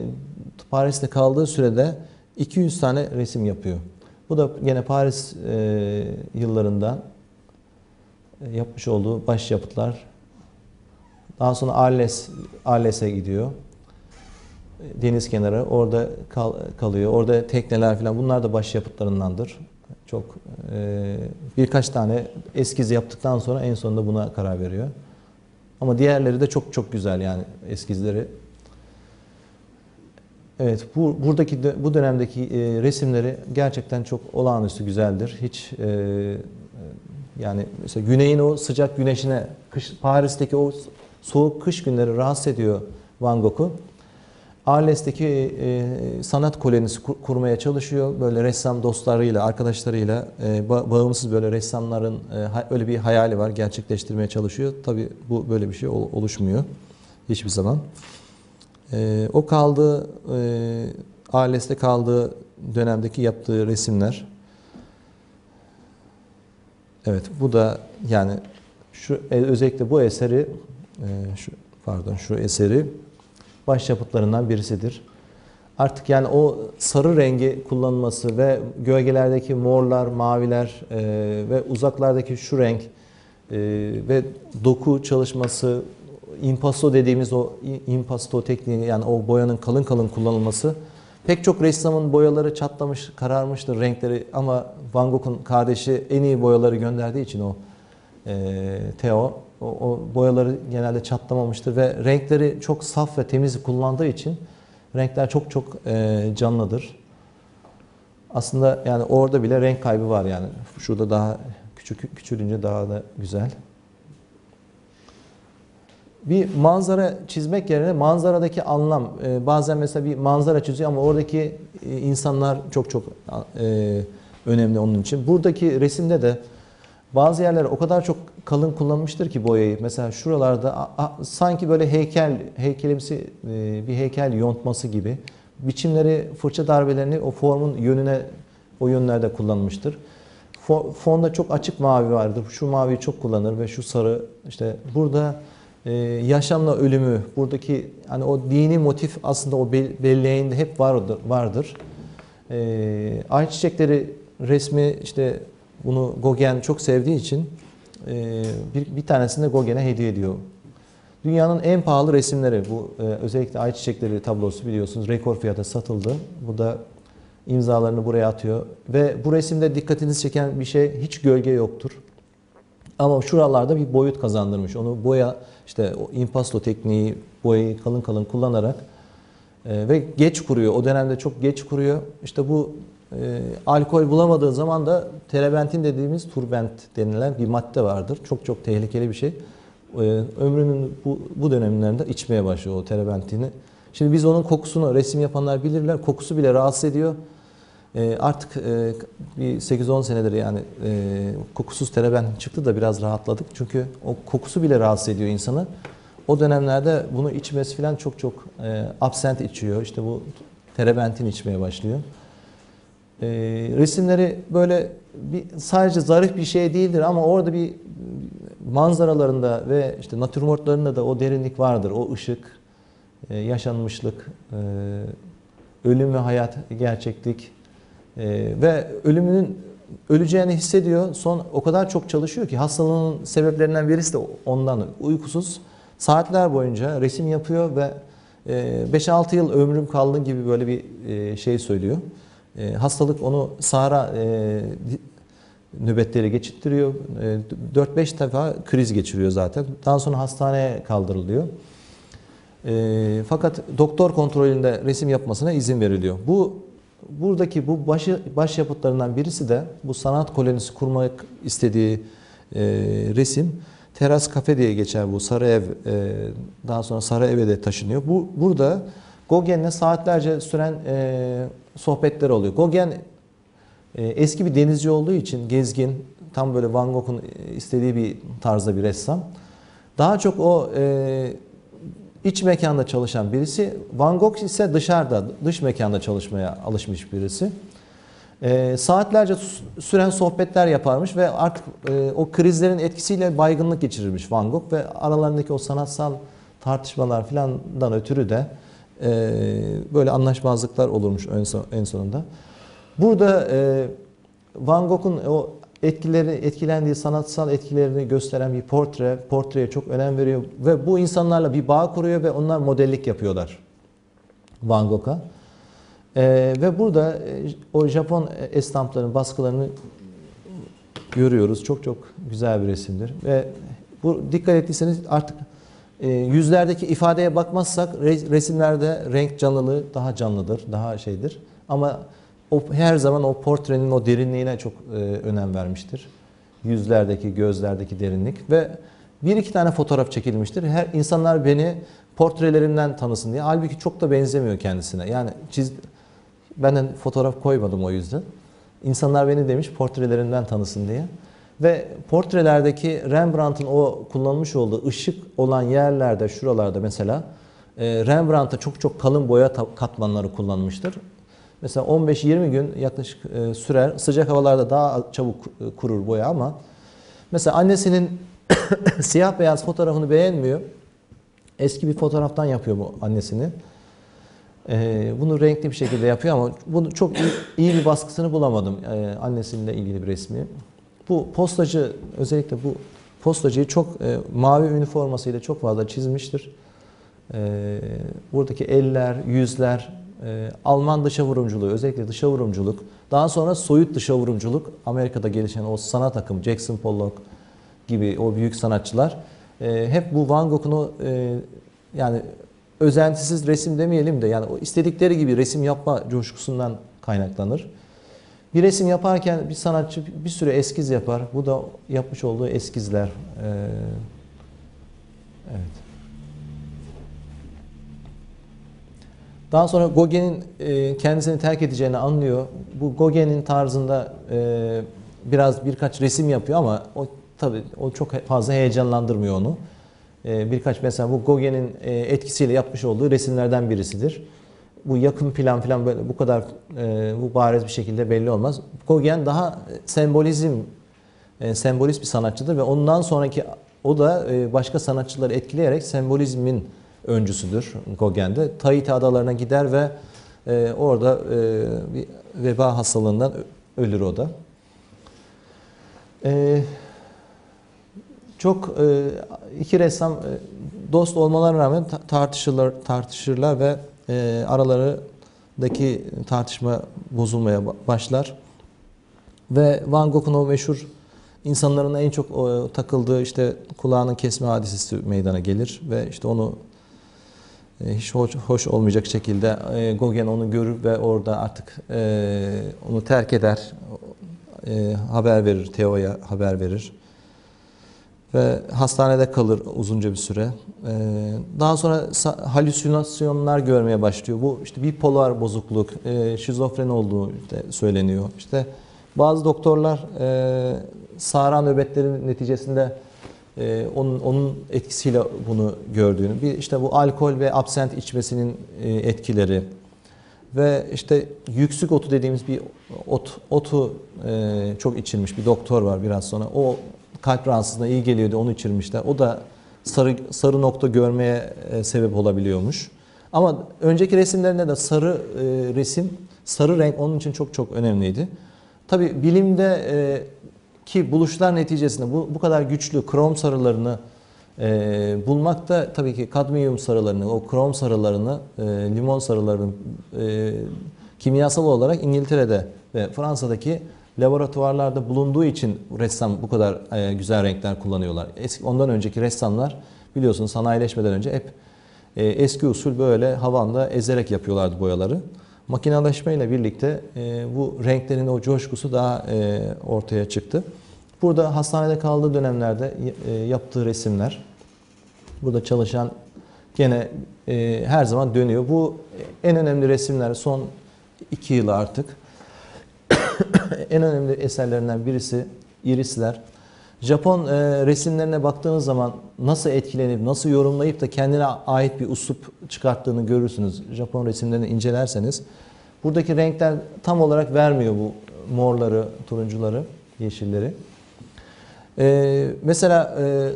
Paris'te kaldığı sürede 200 tane resim yapıyor. Bu da gene Paris e, yıllarında yapmış olduğu başyapıtlar. Daha sonra Arles Arles'e gidiyor. Deniz kenarı orada kal- kalıyor. Orada tekneler falan bunlar da başyapıtlarındandır. Çok e, birkaç tane eskiz yaptıktan sonra en sonunda buna karar veriyor. Ama diğerleri de çok çok güzel yani eskizleri. Evet, bu buradaki bu dönemdeki e, resimleri gerçekten çok olağanüstü güzeldir. Hiç e, yani mesela güneyin o sıcak güneşine, kış, Paris'teki o soğuk kış günleri rahatsız ediyor Van Gogh'u. Arles'teki e, sanat kolonisi kur- kurmaya çalışıyor. Böyle ressam dostlarıyla, arkadaşlarıyla e, ba- bağımsız böyle ressamların e, öyle bir hayali var. Gerçekleştirmeye çalışıyor. Tabii bu böyle bir şey ol- oluşmuyor hiçbir zaman. E, o kaldığı, e, Arles'te kaldığı dönemdeki yaptığı resimler. Evet, bu da yani şu e, özellikle bu eseri, e, şu pardon şu eseri başyapıtlarından birisidir. Artık yani o sarı rengi kullanılması ve gölgelerdeki morlar, maviler e, ve uzaklardaki şu renk e, ve doku çalışması, impasto dediğimiz o impasto tekniği yani o boyanın kalın kalın kullanılması pek çok ressamın boyaları çatlamış, kararmıştır renkleri ama Van Gogh'un kardeşi en iyi boyaları gönderdiği için o e, Theo o, o boyaları genelde çatlamamıştır ve renkleri çok saf ve temiz kullandığı için renkler çok çok e, canlıdır. Aslında yani orada bile renk kaybı var yani. Şurada daha küçük küçülünce daha da güzel. Bir manzara çizmek yerine manzaradaki anlam e, bazen mesela bir manzara çiziyor ama oradaki e, insanlar çok çok e, önemli onun için. Buradaki resimde de bazı yerler o kadar çok kalın kullanmıştır ki boyayı. Mesela şuralarda a- a- sanki böyle heykel, heykelimsi e, bir heykel yontması gibi. Biçimleri, fırça darbelerini o formun yönüne, o yönlerde kullanmıştır. Fo- Fonda çok açık mavi vardır. Şu maviyi çok kullanır ve şu sarı. işte burada e, yaşamla ölümü, buradaki hani o dini motif aslında o bel- belleğinde hep vardır. vardır. E, ayçiçekleri resmi işte bunu Gauguin çok sevdiği için bir, bir tanesini de Gauguin'e hediye ediyor. Dünyanın en pahalı resimleri bu e, özellikle ayçiçekleri tablosu biliyorsunuz rekor fiyata satıldı. Bu da imzalarını buraya atıyor ve bu resimde dikkatinizi çeken bir şey hiç gölge yoktur. Ama şuralarda bir boyut kazandırmış. Onu boya işte o impasto tekniği boyayı kalın kalın kullanarak e, ve geç kuruyor. O dönemde çok geç kuruyor. İşte bu e, alkol bulamadığı zaman da terebentin dediğimiz turbent denilen bir madde vardır. Çok çok tehlikeli bir şey. E, ömrünün bu, bu dönemlerinde içmeye başlıyor o terebentini. Şimdi biz onun kokusunu resim yapanlar bilirler. Kokusu bile rahatsız ediyor. E, artık e, bir 8-10 senedir yani e, kokusuz terebent çıktı da biraz rahatladık. Çünkü o kokusu bile rahatsız ediyor insanı. O dönemlerde bunu içmesi falan çok çok e, absent içiyor. İşte bu terebentin içmeye başlıyor. E, resimleri böyle bir, sadece zarif bir şey değildir ama orada bir manzaralarında ve işte natürmortlarında da o derinlik vardır. O ışık, e, yaşanmışlık, e, ölüm ve hayat, gerçeklik e, ve ölümünün öleceğini hissediyor. Son o kadar çok çalışıyor ki hastalığının sebeplerinden birisi de ondan uykusuz. Saatler boyunca resim yapıyor ve e, 5-6 yıl ömrüm kaldı gibi böyle bir e, şey söylüyor. E, hastalık onu Sahara e, nöbetleri geçirtiyor. E, 4-5 defa kriz geçiriyor zaten. Daha sonra hastaneye kaldırılıyor. E, fakat doktor kontrolünde resim yapmasına izin veriliyor. Bu buradaki bu başı başyapıtlarından birisi de bu sanat kolonisi kurmak istediği e, resim Teras Kafe diye geçer bu Sarayev e, daha sonra Sarayev'e de taşınıyor. Bu burada Gogen'le saatlerce süren e, sohbetler oluyor. Gogen e, eski bir denizci olduğu için gezgin, tam böyle Van Gogh'un istediği bir tarzda bir ressam. Daha çok o e, iç mekanda çalışan birisi. Van Gogh ise dışarıda, dış mekanda çalışmaya alışmış birisi. E, saatlerce sü- süren sohbetler yaparmış ve artık e, o krizlerin etkisiyle baygınlık geçirirmiş Van Gogh ve aralarındaki o sanatsal tartışmalar filandan ötürü de e, böyle anlaşmazlıklar olurmuş en, son, en sonunda. Burada e, Van Gogh'un o etkileri, etkilendiği sanatsal etkilerini gösteren bir portre, portreye çok önem veriyor ve bu insanlarla bir bağ kuruyor ve onlar modellik yapıyorlar Van Gogh'a. Ee, ve burada e, o Japon estampların baskılarını görüyoruz. Çok çok güzel bir resimdir. Ve bu dikkat ettiyseniz artık e, yüzlerdeki ifadeye bakmazsak re- resimlerde renk canlılığı daha canlıdır, daha şeydir. Ama o her zaman o portrenin o derinliğine çok e, önem vermiştir. Yüzlerdeki, gözlerdeki derinlik ve bir iki tane fotoğraf çekilmiştir. Her insanlar beni portrelerimden tanısın diye. Halbuki çok da benzemiyor kendisine. Yani çiz benden fotoğraf koymadım o yüzden. İnsanlar beni demiş portrelerinden tanısın diye. Ve portrelerdeki Rembrandt'ın o kullanmış olduğu ışık olan yerlerde, şuralarda mesela e, Rembrandt'a çok çok kalın boya katmanları kullanmıştır. Mesela 15-20 gün yaklaşık e, sürer. Sıcak havalarda daha çabuk e, kurur boya ama mesela annesinin siyah beyaz fotoğrafını beğenmiyor. Eski bir fotoğraftan yapıyor bu annesini. Bunu renkli bir şekilde yapıyor ama bunu çok iyi, bir baskısını bulamadım ee, annesiyle ilgili bir resmi. Bu postacı özellikle bu postacıyı çok e, mavi üniformasıyla çok fazla çizmiştir. Ee, buradaki eller, yüzler, e, Alman dışa vurumculuğu, özellikle dışa vurumculuk, daha sonra soyut dışa vurumculuk, Amerika'da gelişen o sanat akımı, Jackson Pollock gibi o büyük sanatçılar e, hep bu Van Gogh'un o e, yani özentisiz resim demeyelim de yani o istedikleri gibi resim yapma coşkusundan kaynaklanır. Bir resim yaparken bir sanatçı bir süre eskiz yapar. Bu da yapmış olduğu eskizler. Ee, evet. Daha sonra Gauguin'in e, kendisini terk edeceğini anlıyor. Bu Gauguin'in tarzında e, biraz birkaç resim yapıyor ama o tabii o çok fazla heyecanlandırmıyor onu. E, birkaç mesela bu Gauguin'in e, etkisiyle yapmış olduğu resimlerden birisidir. Bu yakın plan falan böyle bu kadar e, bu bariz bir şekilde belli olmaz. Gauguin daha sembolizm e, sembolist bir sanatçıdır ve ondan sonraki o da e, başka sanatçıları etkileyerek sembolizmin öncüsüdür Gauguin'de. Tahiti adalarına gider ve e, orada e, bir veba hastalığından ölür o da. E, çok e, iki ressam e, dost olmalarına rağmen ta- tartışırlar tartışırlar ve e, aralarındaki tartışma bozulmaya ba- başlar. Ve Van Gogh'un o meşhur insanların en çok o, takıldığı işte kulağının kesme hadisesi meydana gelir ve işte onu e, hiç hoş, hoş olmayacak şekilde e, Gauguin onu görür ve orada artık e, onu terk eder. E, haber verir, Theo'ya haber verir. Ve hastanede kalır uzunca bir süre. E, daha sonra halüsinasyonlar görmeye başlıyor. Bu işte bipolar bozukluk, e, şizofren olduğu işte söyleniyor. İşte bazı doktorlar e, nöbetleri neticesinde e, onun, onun etkisiyle bunu gördüğünü, bir işte bu alkol ve absent içmesinin e, etkileri ve işte yüksük otu dediğimiz bir ot, otu e, çok içilmiş bir doktor var biraz sonra. O kalp rahatsızlığına iyi geliyordu, onu içirmişler. O da sarı sarı nokta görmeye e, sebep olabiliyormuş. Ama önceki resimlerinde de sarı e, resim, sarı renk onun için çok çok önemliydi. Tabi bilimde e, ki buluşlar neticesinde bu, bu kadar güçlü krom sarılarını E, bulmak da tabii ki kadmiyum sarılarını, o krom sarılarını, e, limon sarılarını e, kimyasal olarak İngiltere'de ve Fransa'daki laboratuvarlarda bulunduğu için ressam bu kadar e, güzel renkler kullanıyorlar. Eski, ondan önceki ressamlar biliyorsunuz sanayileşmeden önce hep e, eski usul böyle havanda ezerek yapıyorlardı boyaları. Makineleşmeyle birlikte e, bu renklerin o coşkusu daha ortaya çıktı. Burada hastanede kaldığı dönemlerde yaptığı resimler, burada çalışan gene her zaman dönüyor. Bu en önemli resimler son iki yıl artık. en önemli eserlerinden birisi irisler. Japon e, resimlerine baktığınız zaman nasıl etkilenip, nasıl yorumlayıp da kendine ait bir uslup çıkarttığını görürsünüz. Japon resimlerini incelerseniz. Buradaki renkler tam olarak vermiyor bu morları, turuncuları, yeşilleri. E, mesela e,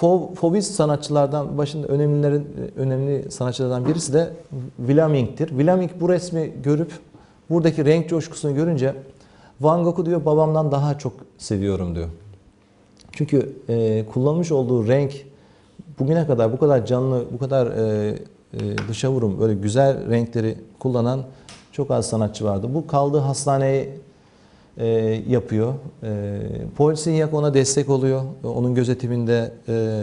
Fo- sanatçılardan başında önemlilerin önemli sanatçılardan birisi de Willaming'tir. Willaming bu resmi görüp buradaki renk coşkusunu görünce Van Gogh'u diyor babamdan daha çok seviyorum diyor. Çünkü e, kullanmış olduğu renk bugüne kadar bu kadar canlı, bu kadar e, e, dışa vurum, böyle güzel renkleri kullanan çok az sanatçı vardı. Bu kaldığı hastaneyi e, yapıyor. E, Paul Signac ona destek oluyor. Onun gözetiminde, e,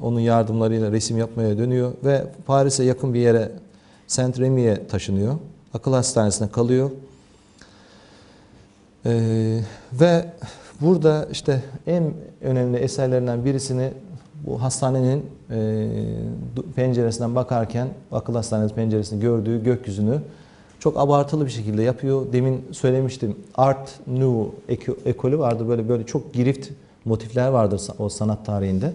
onun yardımlarıyla resim yapmaya dönüyor ve Paris'e yakın bir yere Saint Remy'e taşınıyor. Akıl hastanesine kalıyor. E, ve burada işte en önemli eserlerinden birisini bu hastanenin e, penceresinden bakarken akıl hastanesi penceresini gördüğü gökyüzünü çok abartılı bir şekilde yapıyor. Demin söylemiştim Art Nouveau eko- ekolü vardı. Böyle böyle çok girift motifler vardır o sanat tarihinde.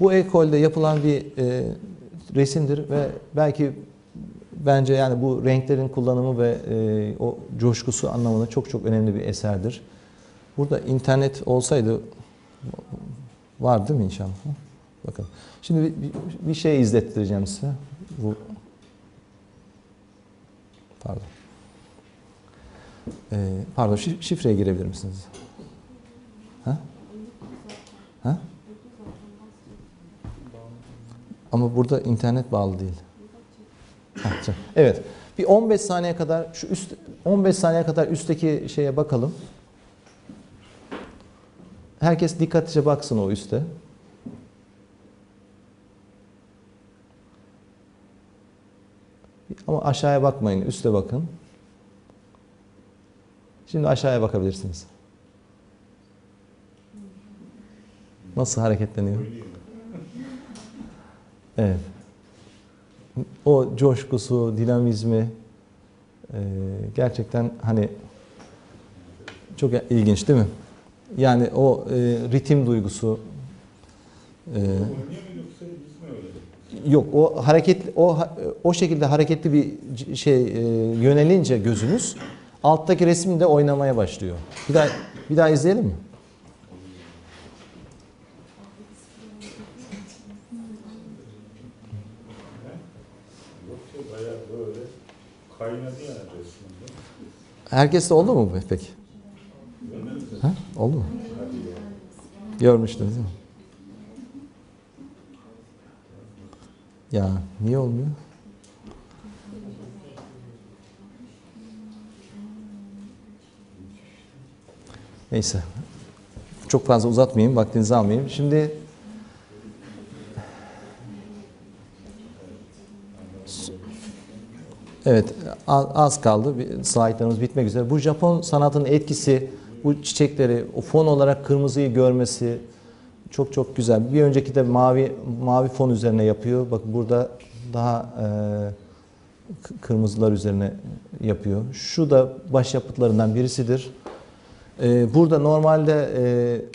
Bu ekolde yapılan bir e, resimdir ve belki bence yani bu renklerin kullanımı ve e, o coşkusu anlamında çok çok önemli bir eserdir. Burada internet olsaydı var değil mi inşallah? Bakın. Şimdi bir, bir- şey izlettireceğim size. Bu Pardon. Ee, pardon, şif- şifreye girebilir misiniz? Ha? Ha? Ama burada internet bağlı değil. Evet. Bir 15 saniye kadar şu üst 15 saniye kadar üstteki şeye bakalım. Herkes dikkatlice baksın o üste. Ama aşağıya bakmayın, üste bakın. Şimdi aşağıya bakabilirsiniz. Nasıl hareketleniyor? Evet. O coşkusu, dinamizmi e, gerçekten hani çok ilginç değil mi? Yani o e, ritim duygusu e? Yok o hareket o o şekilde hareketli bir şey e, yönelince gözünüz alttaki resim de oynamaya başlıyor. Bir daha bir daha izleyelim mi? Yoksa bayağı böyle kaynadı yani resminde. Herkes de oldu mu bu peki? Ha? Oldu mu? Görmüştünüz değil mi? Ya niye olmuyor? Neyse. Çok fazla uzatmayayım, vaktinizi almayayım. Şimdi Evet, az kaldı. Slaytlarımız bitmek üzere. Bu Japon sanatının etkisi, bu çiçekleri, o fon olarak kırmızıyı görmesi çok çok güzel. Bir önceki de mavi mavi fon üzerine yapıyor. Bak burada daha e, kırmızılar üzerine yapıyor. Şu da başyapıtlarından birisidir. E, burada normalde e,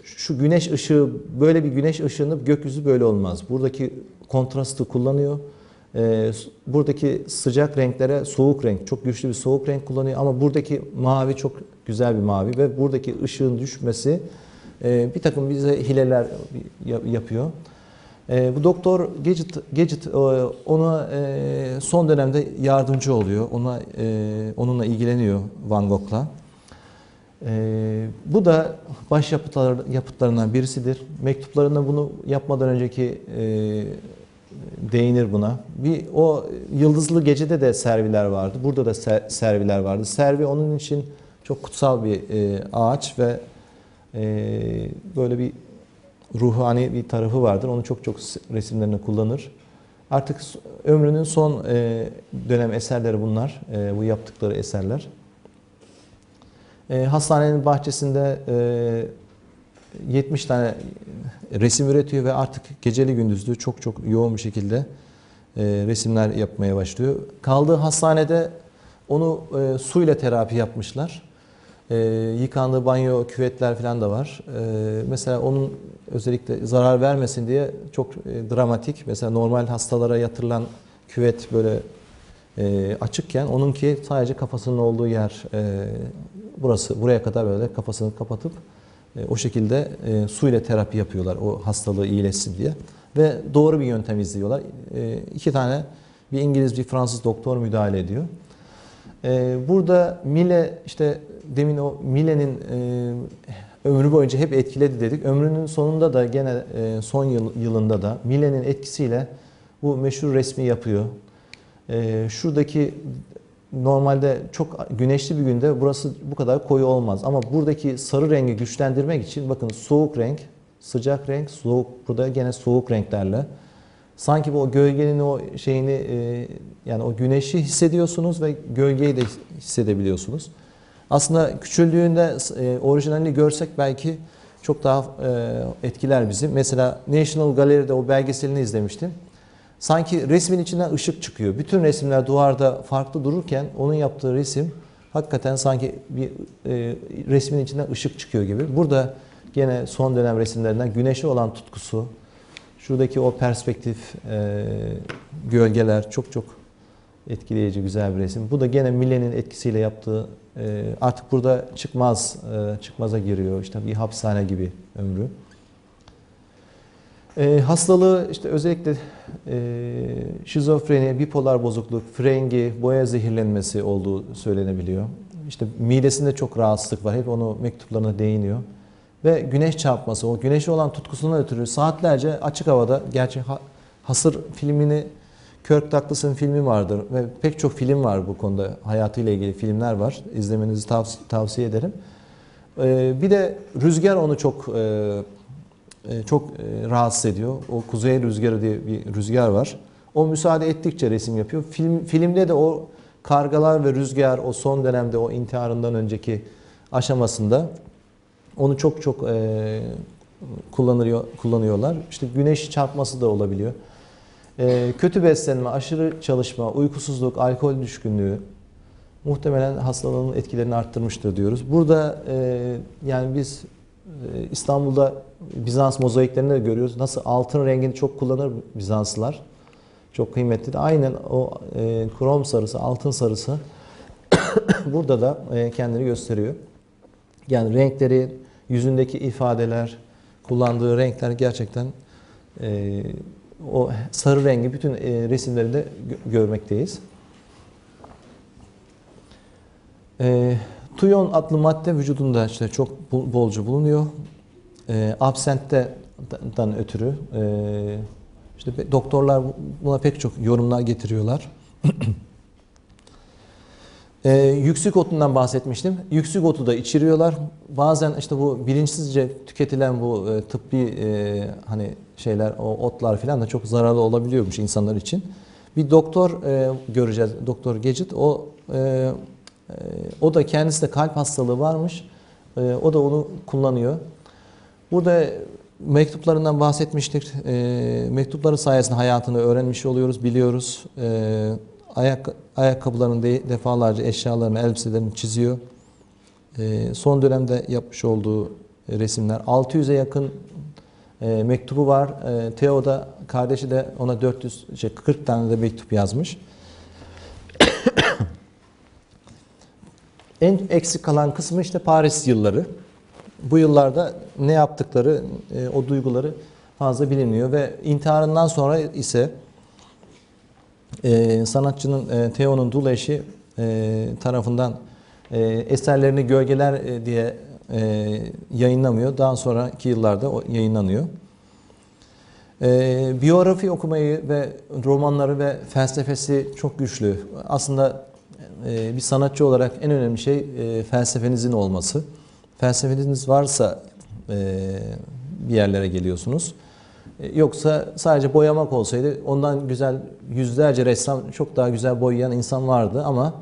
şu güneş ışığı, böyle bir güneş ışığını gökyüzü böyle olmaz. Buradaki kontrastı kullanıyor. E, s- buradaki sıcak renklere soğuk renk, çok güçlü bir soğuk renk kullanıyor. Ama buradaki mavi çok güzel bir mavi ve buradaki ışığın düşmesi e, bir takım bize hileler ya- yapıyor. E, bu doktor Gadget, Gadget e, ona son dönemde yardımcı oluyor. Ona onunla ilgileniyor Van Gogh'la. Ee, bu da baş yapıtlar, yapıtlarından birisidir. Mektuplarında bunu yapmadan önceki değinir buna. Bir o Yıldızlı Gece'de de serviler vardı. Burada da ser- serviler vardı. Servi onun için çok kutsal bir e, ağaç ve e, böyle bir ruhani bir tarafı vardır. Onu çok çok resimlerinde kullanır. Artık ömrünün son e, dönem eserleri bunlar. E, bu yaptıkları eserler. E, hastanenin bahçesinde e, 70 tane resim üretiyor ve artık geceli gündüzlü çok çok yoğun bir şekilde e, resimler yapmaya başlıyor. Kaldığı hastanede onu e, suyla terapi yapmışlar. E, yıkandığı banyo, küvetler falan da var. E, mesela onun özellikle zarar vermesin diye çok dramatik. Mesela normal hastalara yatırılan küvet böyle e, açıkken onunki sadece kafasının olduğu yer burası. Buraya kadar böyle kafasını kapatıp e, o şekilde e, su ile terapi yapıyorlar o hastalığı iyileşsin diye. Ve doğru bir yöntem izliyorlar. E, iki tane bir İngiliz bir Fransız doktor müdahale ediyor. E, burada Mille işte demin o Mille'nin e, ömrü boyunca hep etkiledi dedik. Ömrünün sonunda da gene son yıl, yılında da Mille'nin etkisiyle bu meşhur resmi yapıyor. Şuradaki normalde çok güneşli bir günde burası bu kadar koyu olmaz. Ama buradaki sarı rengi güçlendirmek için bakın soğuk renk, sıcak renk, soğuk burada gene soğuk renklerle. Sanki bu gölgenin o şeyini e, yani o güneşi hissediyorsunuz ve gölgeyi de hissedebiliyorsunuz. Aslında küçüldüğünde e, orijinalini görsek belki çok daha e, etkiler bizi. Mesela National Gallery'de o belgeselini izlemiştim. Sanki resmin içinden ışık çıkıyor. Bütün resimler duvarda farklı dururken onun yaptığı resim hakikaten sanki bir e, resmin içinden ışık çıkıyor gibi. Burada gene son dönem resimlerinden güneşe olan tutkusu, şuradaki o perspektif, e, gölgeler çok çok etkileyici, güzel bir resim. Bu da gene Millet'in etkisiyle yaptığı, e, artık burada çıkmaz, e, çıkmaza giriyor. İşte bir hapishane gibi ömrü. E, hastalığı işte özellikle e, şizofreni, bipolar bozukluk, frengi, boya zehirlenmesi olduğu söylenebiliyor. İşte midesinde çok rahatsızlık var. Hep onu mektuplarına değiniyor. Ve güneş çarpması, o güneşe olan tutkusundan ötürü saatlerce açık havada, gerçi ha, Hasır filmini, Kirk Douglas'ın filmi vardır ve pek çok film var bu konuda, hayatıyla ilgili filmler var. İzlemenizi tavs- tavsiye ederim. E, bir de rüzgar onu çok e, çok e, rahatsız ediyor. O kuzey rüzgarı diye bir rüzgar var. O müsaade ettikçe resim yapıyor. Film filmde de o kargalar ve rüzgar o son dönemde o intiharından önceki aşamasında onu çok çok e, kullanıyor kullanıyorlar. İşte güneş çarpması da olabiliyor. E, kötü beslenme, aşırı çalışma, uykusuzluk, alkol düşkünlüğü muhtemelen hastalığın etkilerini arttırmıştır diyoruz. Burada e, yani biz e, İstanbul'da Bizans mozaiklerinde de görüyoruz. Nasıl altın rengini çok kullanır Bizanslılar. Çok kıymetli. Aynen o e, krom sarısı, altın sarısı burada da e, kendini gösteriyor. Yani renkleri, yüzündeki ifadeler, kullandığı renkler gerçekten e, o sarı rengi bütün e, resimlerinde gö- görmekteyiz. E, tuyon adlı madde vücudunda işte çok bol- bolca bulunuyor. E, absentten ötürü e, işte doktorlar buna pek çok yorumlar getiriyorlar. E, yüksük otundan bahsetmiştim. Yüksük otu da içiriyorlar. Bazen işte bu bilinçsizce tüketilen bu e, tıbbi e, hani şeyler, o otlar falan da çok zararlı olabiliyormuş insanlar için. Bir doktor e, göreceğiz, Doktor Gecit. O e, e, o da kendisi de kalp hastalığı varmış. E, o da onu kullanıyor. Burada mektuplarından bahsetmiştik. E, mektupları sayesinde hayatını öğrenmiş oluyoruz, biliyoruz. Ayak ayakkabılarını de, defalarca eşyalarını, elbiselerini çiziyor. Son dönemde yapmış olduğu resimler 600'e yakın e, mektubu var. Theo da kardeşi de ona 400 şey 40 tane de mektup yazmış. En eksik kalan kısmı işte Paris yılları. Bu yıllarda ne yaptıkları, e, o duyguları fazla bilinmiyor ve intiharından sonra ise e, sanatçının e, Theo'nun dul eşi tarafından eserlerini Gölgeler diye e, yayınlamıyor. Daha sonraki yıllarda o yayınlanıyor. E, biyografi okumayı ve romanları ve felsefesi çok güçlü. Aslında e, bir sanatçı olarak en önemli şey e, felsefenizin olması. Felsefeniz varsa e, bir yerlere geliyorsunuz. Yoksa sadece boyamak olsaydı ondan güzel yüzlerce ressam çok daha güzel boyayan insan vardı ama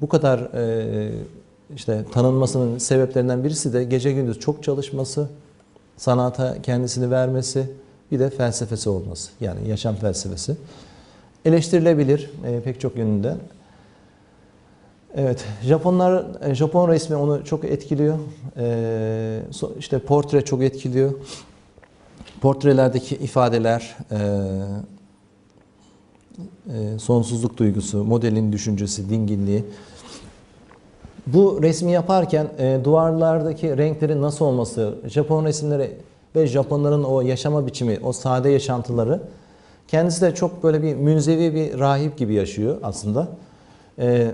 bu kadar işte tanınmasının sebeplerinden birisi de gece gündüz çok çalışması, sanata kendisini vermesi, bir de felsefesi olması. Yani yaşam felsefesi. Eleştirilebilir pek çok yönünden. Evet, Japonlar, e, Japon resmi onu çok etkiliyor. E, so- işte portre çok etkiliyor. Portrelerdeki ifadeler, e, e, sonsuzluk duygusu, modelin düşüncesi, dinginliği. Bu resmi yaparken duvarlardaki renklerin nasıl olması, Japon resimleri ve Japonların o yaşama biçimi, o sade yaşantıları kendisi de çok böyle bir münzevi bir rahip gibi yaşıyor aslında. E,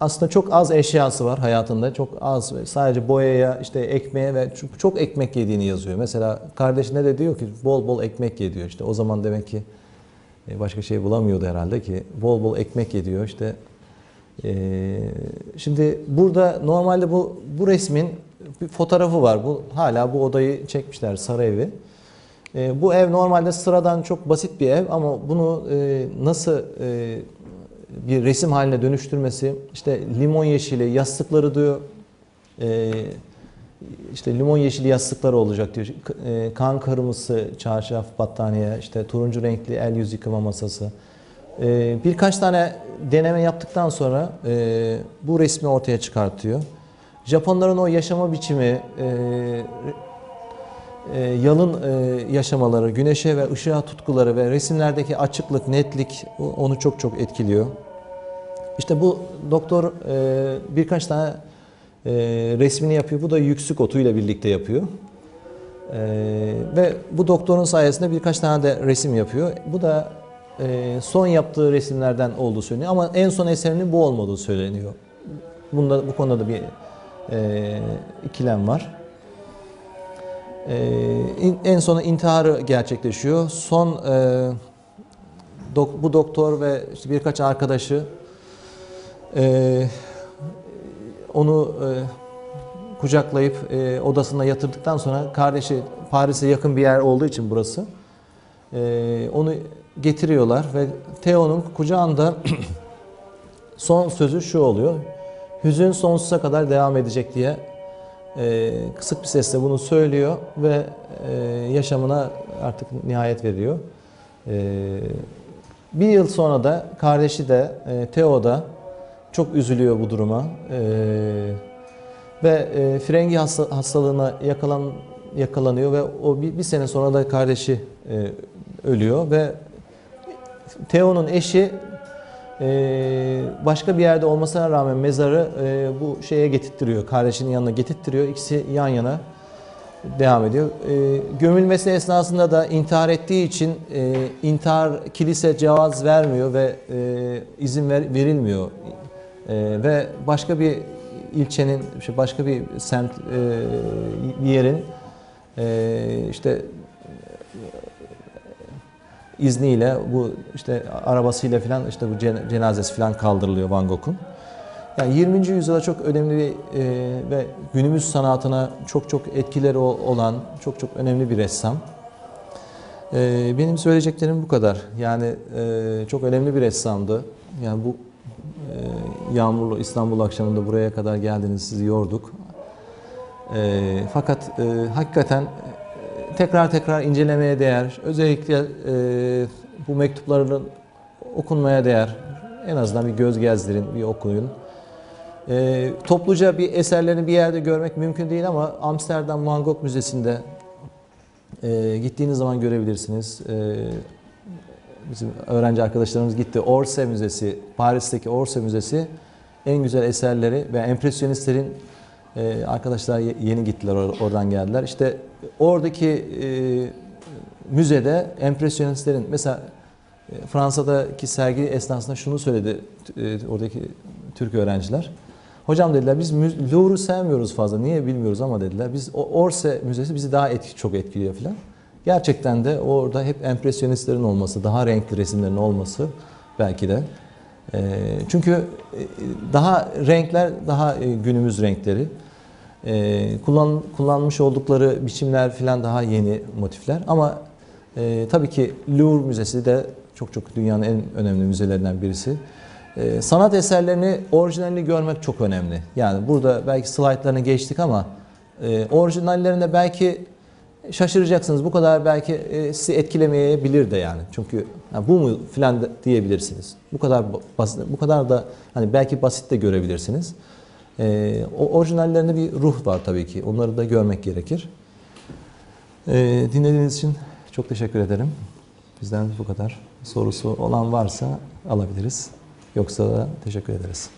aslında çok az eşyası var hayatında. Çok az sadece boyaya, işte ekmeğe ve çok, çok ekmek yediğini yazıyor. Mesela kardeşine de diyor ki bol bol ekmek ye diyor. İşte o zaman demek ki e, başka şey bulamıyordu herhalde ki bol bol ekmek ye diyor. İşte e, şimdi burada normalde bu bu resmin bir fotoğrafı var. Bu hala bu odayı çekmişler saray evi. E, bu ev normalde sıradan çok basit bir ev ama bunu e, nasıl e, bir resim haline dönüştürmesi, işte limon yeşili yastıkları diyor, e, işte limon yeşili yastıkları olacak diyor. E, kan kırmızısı çarşaf, battaniye, işte turuncu renkli el yüz yıkama masası. E, birkaç tane deneme yaptıktan sonra e, bu resmi ortaya çıkartıyor. Japonların o yaşama biçimi, e, e, yalın e, yaşamaları, güneşe ve ışığa tutkuları ve resimlerdeki açıklık, netlik onu çok çok etkiliyor. İşte bu doktor e, birkaç tane resmini yapıyor. Bu da yüksük otuyla birlikte yapıyor. Ve bu doktorun sayesinde birkaç tane de resim yapıyor. Bu da son yaptığı resimlerden olduğu söyleniyor ama en son eserinin bu olmadığı söyleniyor. Bunda bu konuda da bir e, ikilem var. Ee, en sona intiharı gerçekleşiyor. Son e, bu doktor ve işte birkaç arkadaşı e, onu e, kucaklayıp odasına yatırdıktan sonra kardeşi Paris'e yakın bir yer olduğu için burası onu getiriyorlar ve Theo'nun kucağında son sözü şu oluyor. Hüzün sonsuza kadar devam edecek diye e, kısık bir sesle bunu söylüyor ve e, yaşamına artık nihayet veriyor. E, bir yıl sonra da kardeşi de e, Theo da çok üzülüyor bu duruma E, ve e, frengi hasta, hastalığına yakalan yakalanıyor ve o bir, sene sonra da kardeşi ölüyor ve Theo'nun eşi ee, başka bir yerde olmasına rağmen mezarı e, bu şeye getirttiriyor. Kardeşinin yanına getirttiriyor. İkisi yan yana devam ediyor. Ee, gömülmesi esnasında da intihar ettiği için e, intihar kilise cevaz vermiyor ve e, izin ver, verilmiyor. E, ve başka bir ilçenin, başka bir semt, e, bir yerin e, işte izniyle bu işte arabasıyla falan işte bu cen- cenazesi falan kaldırılıyor Van Gogh'un. Yani 20. yüzyılda çok önemli bir e, ve günümüz sanatına çok çok etkileri olan çok çok önemli bir ressam. E, benim söyleyeceklerim bu kadar. Yani e, çok önemli bir ressamdı. Yani bu e, yağmurlu İstanbul akşamında buraya kadar geldiniz, sizi yorduk. E, fakat e, hakikaten tekrar tekrar incelemeye değer. Özellikle e, bu mektupların okunmaya değer. En azından bir göz gezdirin, bir okuyun. E, topluca bir eserlerini bir yerde görmek mümkün değil ama Amsterdam Van Gogh Müzesi'nde e, gittiğiniz zaman görebilirsiniz. E, bizim öğrenci arkadaşlarımız gitti. Orsay Müzesi, Paris'teki Orsay Müzesi en güzel eserleri ve empresyonistlerin e, arkadaşlar ye- yeni gittiler or- oradan geldiler. İşte oradaki e, müzede empresyonistlerin mesela e, Fransa'daki sergi esnasında şunu söyledi e, oradaki Türk öğrenciler. Hocam dediler biz Louvre'u sevmiyoruz fazla. Niye bilmiyoruz ama dediler. Biz o Orsay Müzesi bizi daha etki, çok etkiliyor falan. Gerçekten de orada hep empresyonistlerin olması, daha renkli resimlerin olması belki de. Ee, çünkü e, daha renkler daha e, günümüz renkleri. Ee, kullan, kullanmış oldukları biçimler falan daha yeni motifler ama e, tabii ki Louvre Müzesi de çok çok dünyanın en önemli müzelerinden birisi. Ee, sanat eserlerini orijinalini görmek çok önemli. Yani burada belki slaytlarını geçtik ama orijinallerinde belki şaşıracaksınız. Bu kadar belki e, sizi etkilemeyebilir de yani. Çünkü ha, bu mu filan diyebilirsiniz. Bu kadar basit, bu kadar da hani belki basit de görebilirsiniz. E, o orijinallerinde bir ruh var tabii ki. Onları da görmek gerekir. E, dinlediğiniz için çok teşekkür ederim. Bizden bu kadar. Sorusu olan varsa alabiliriz. Yoksa da teşekkür ederiz.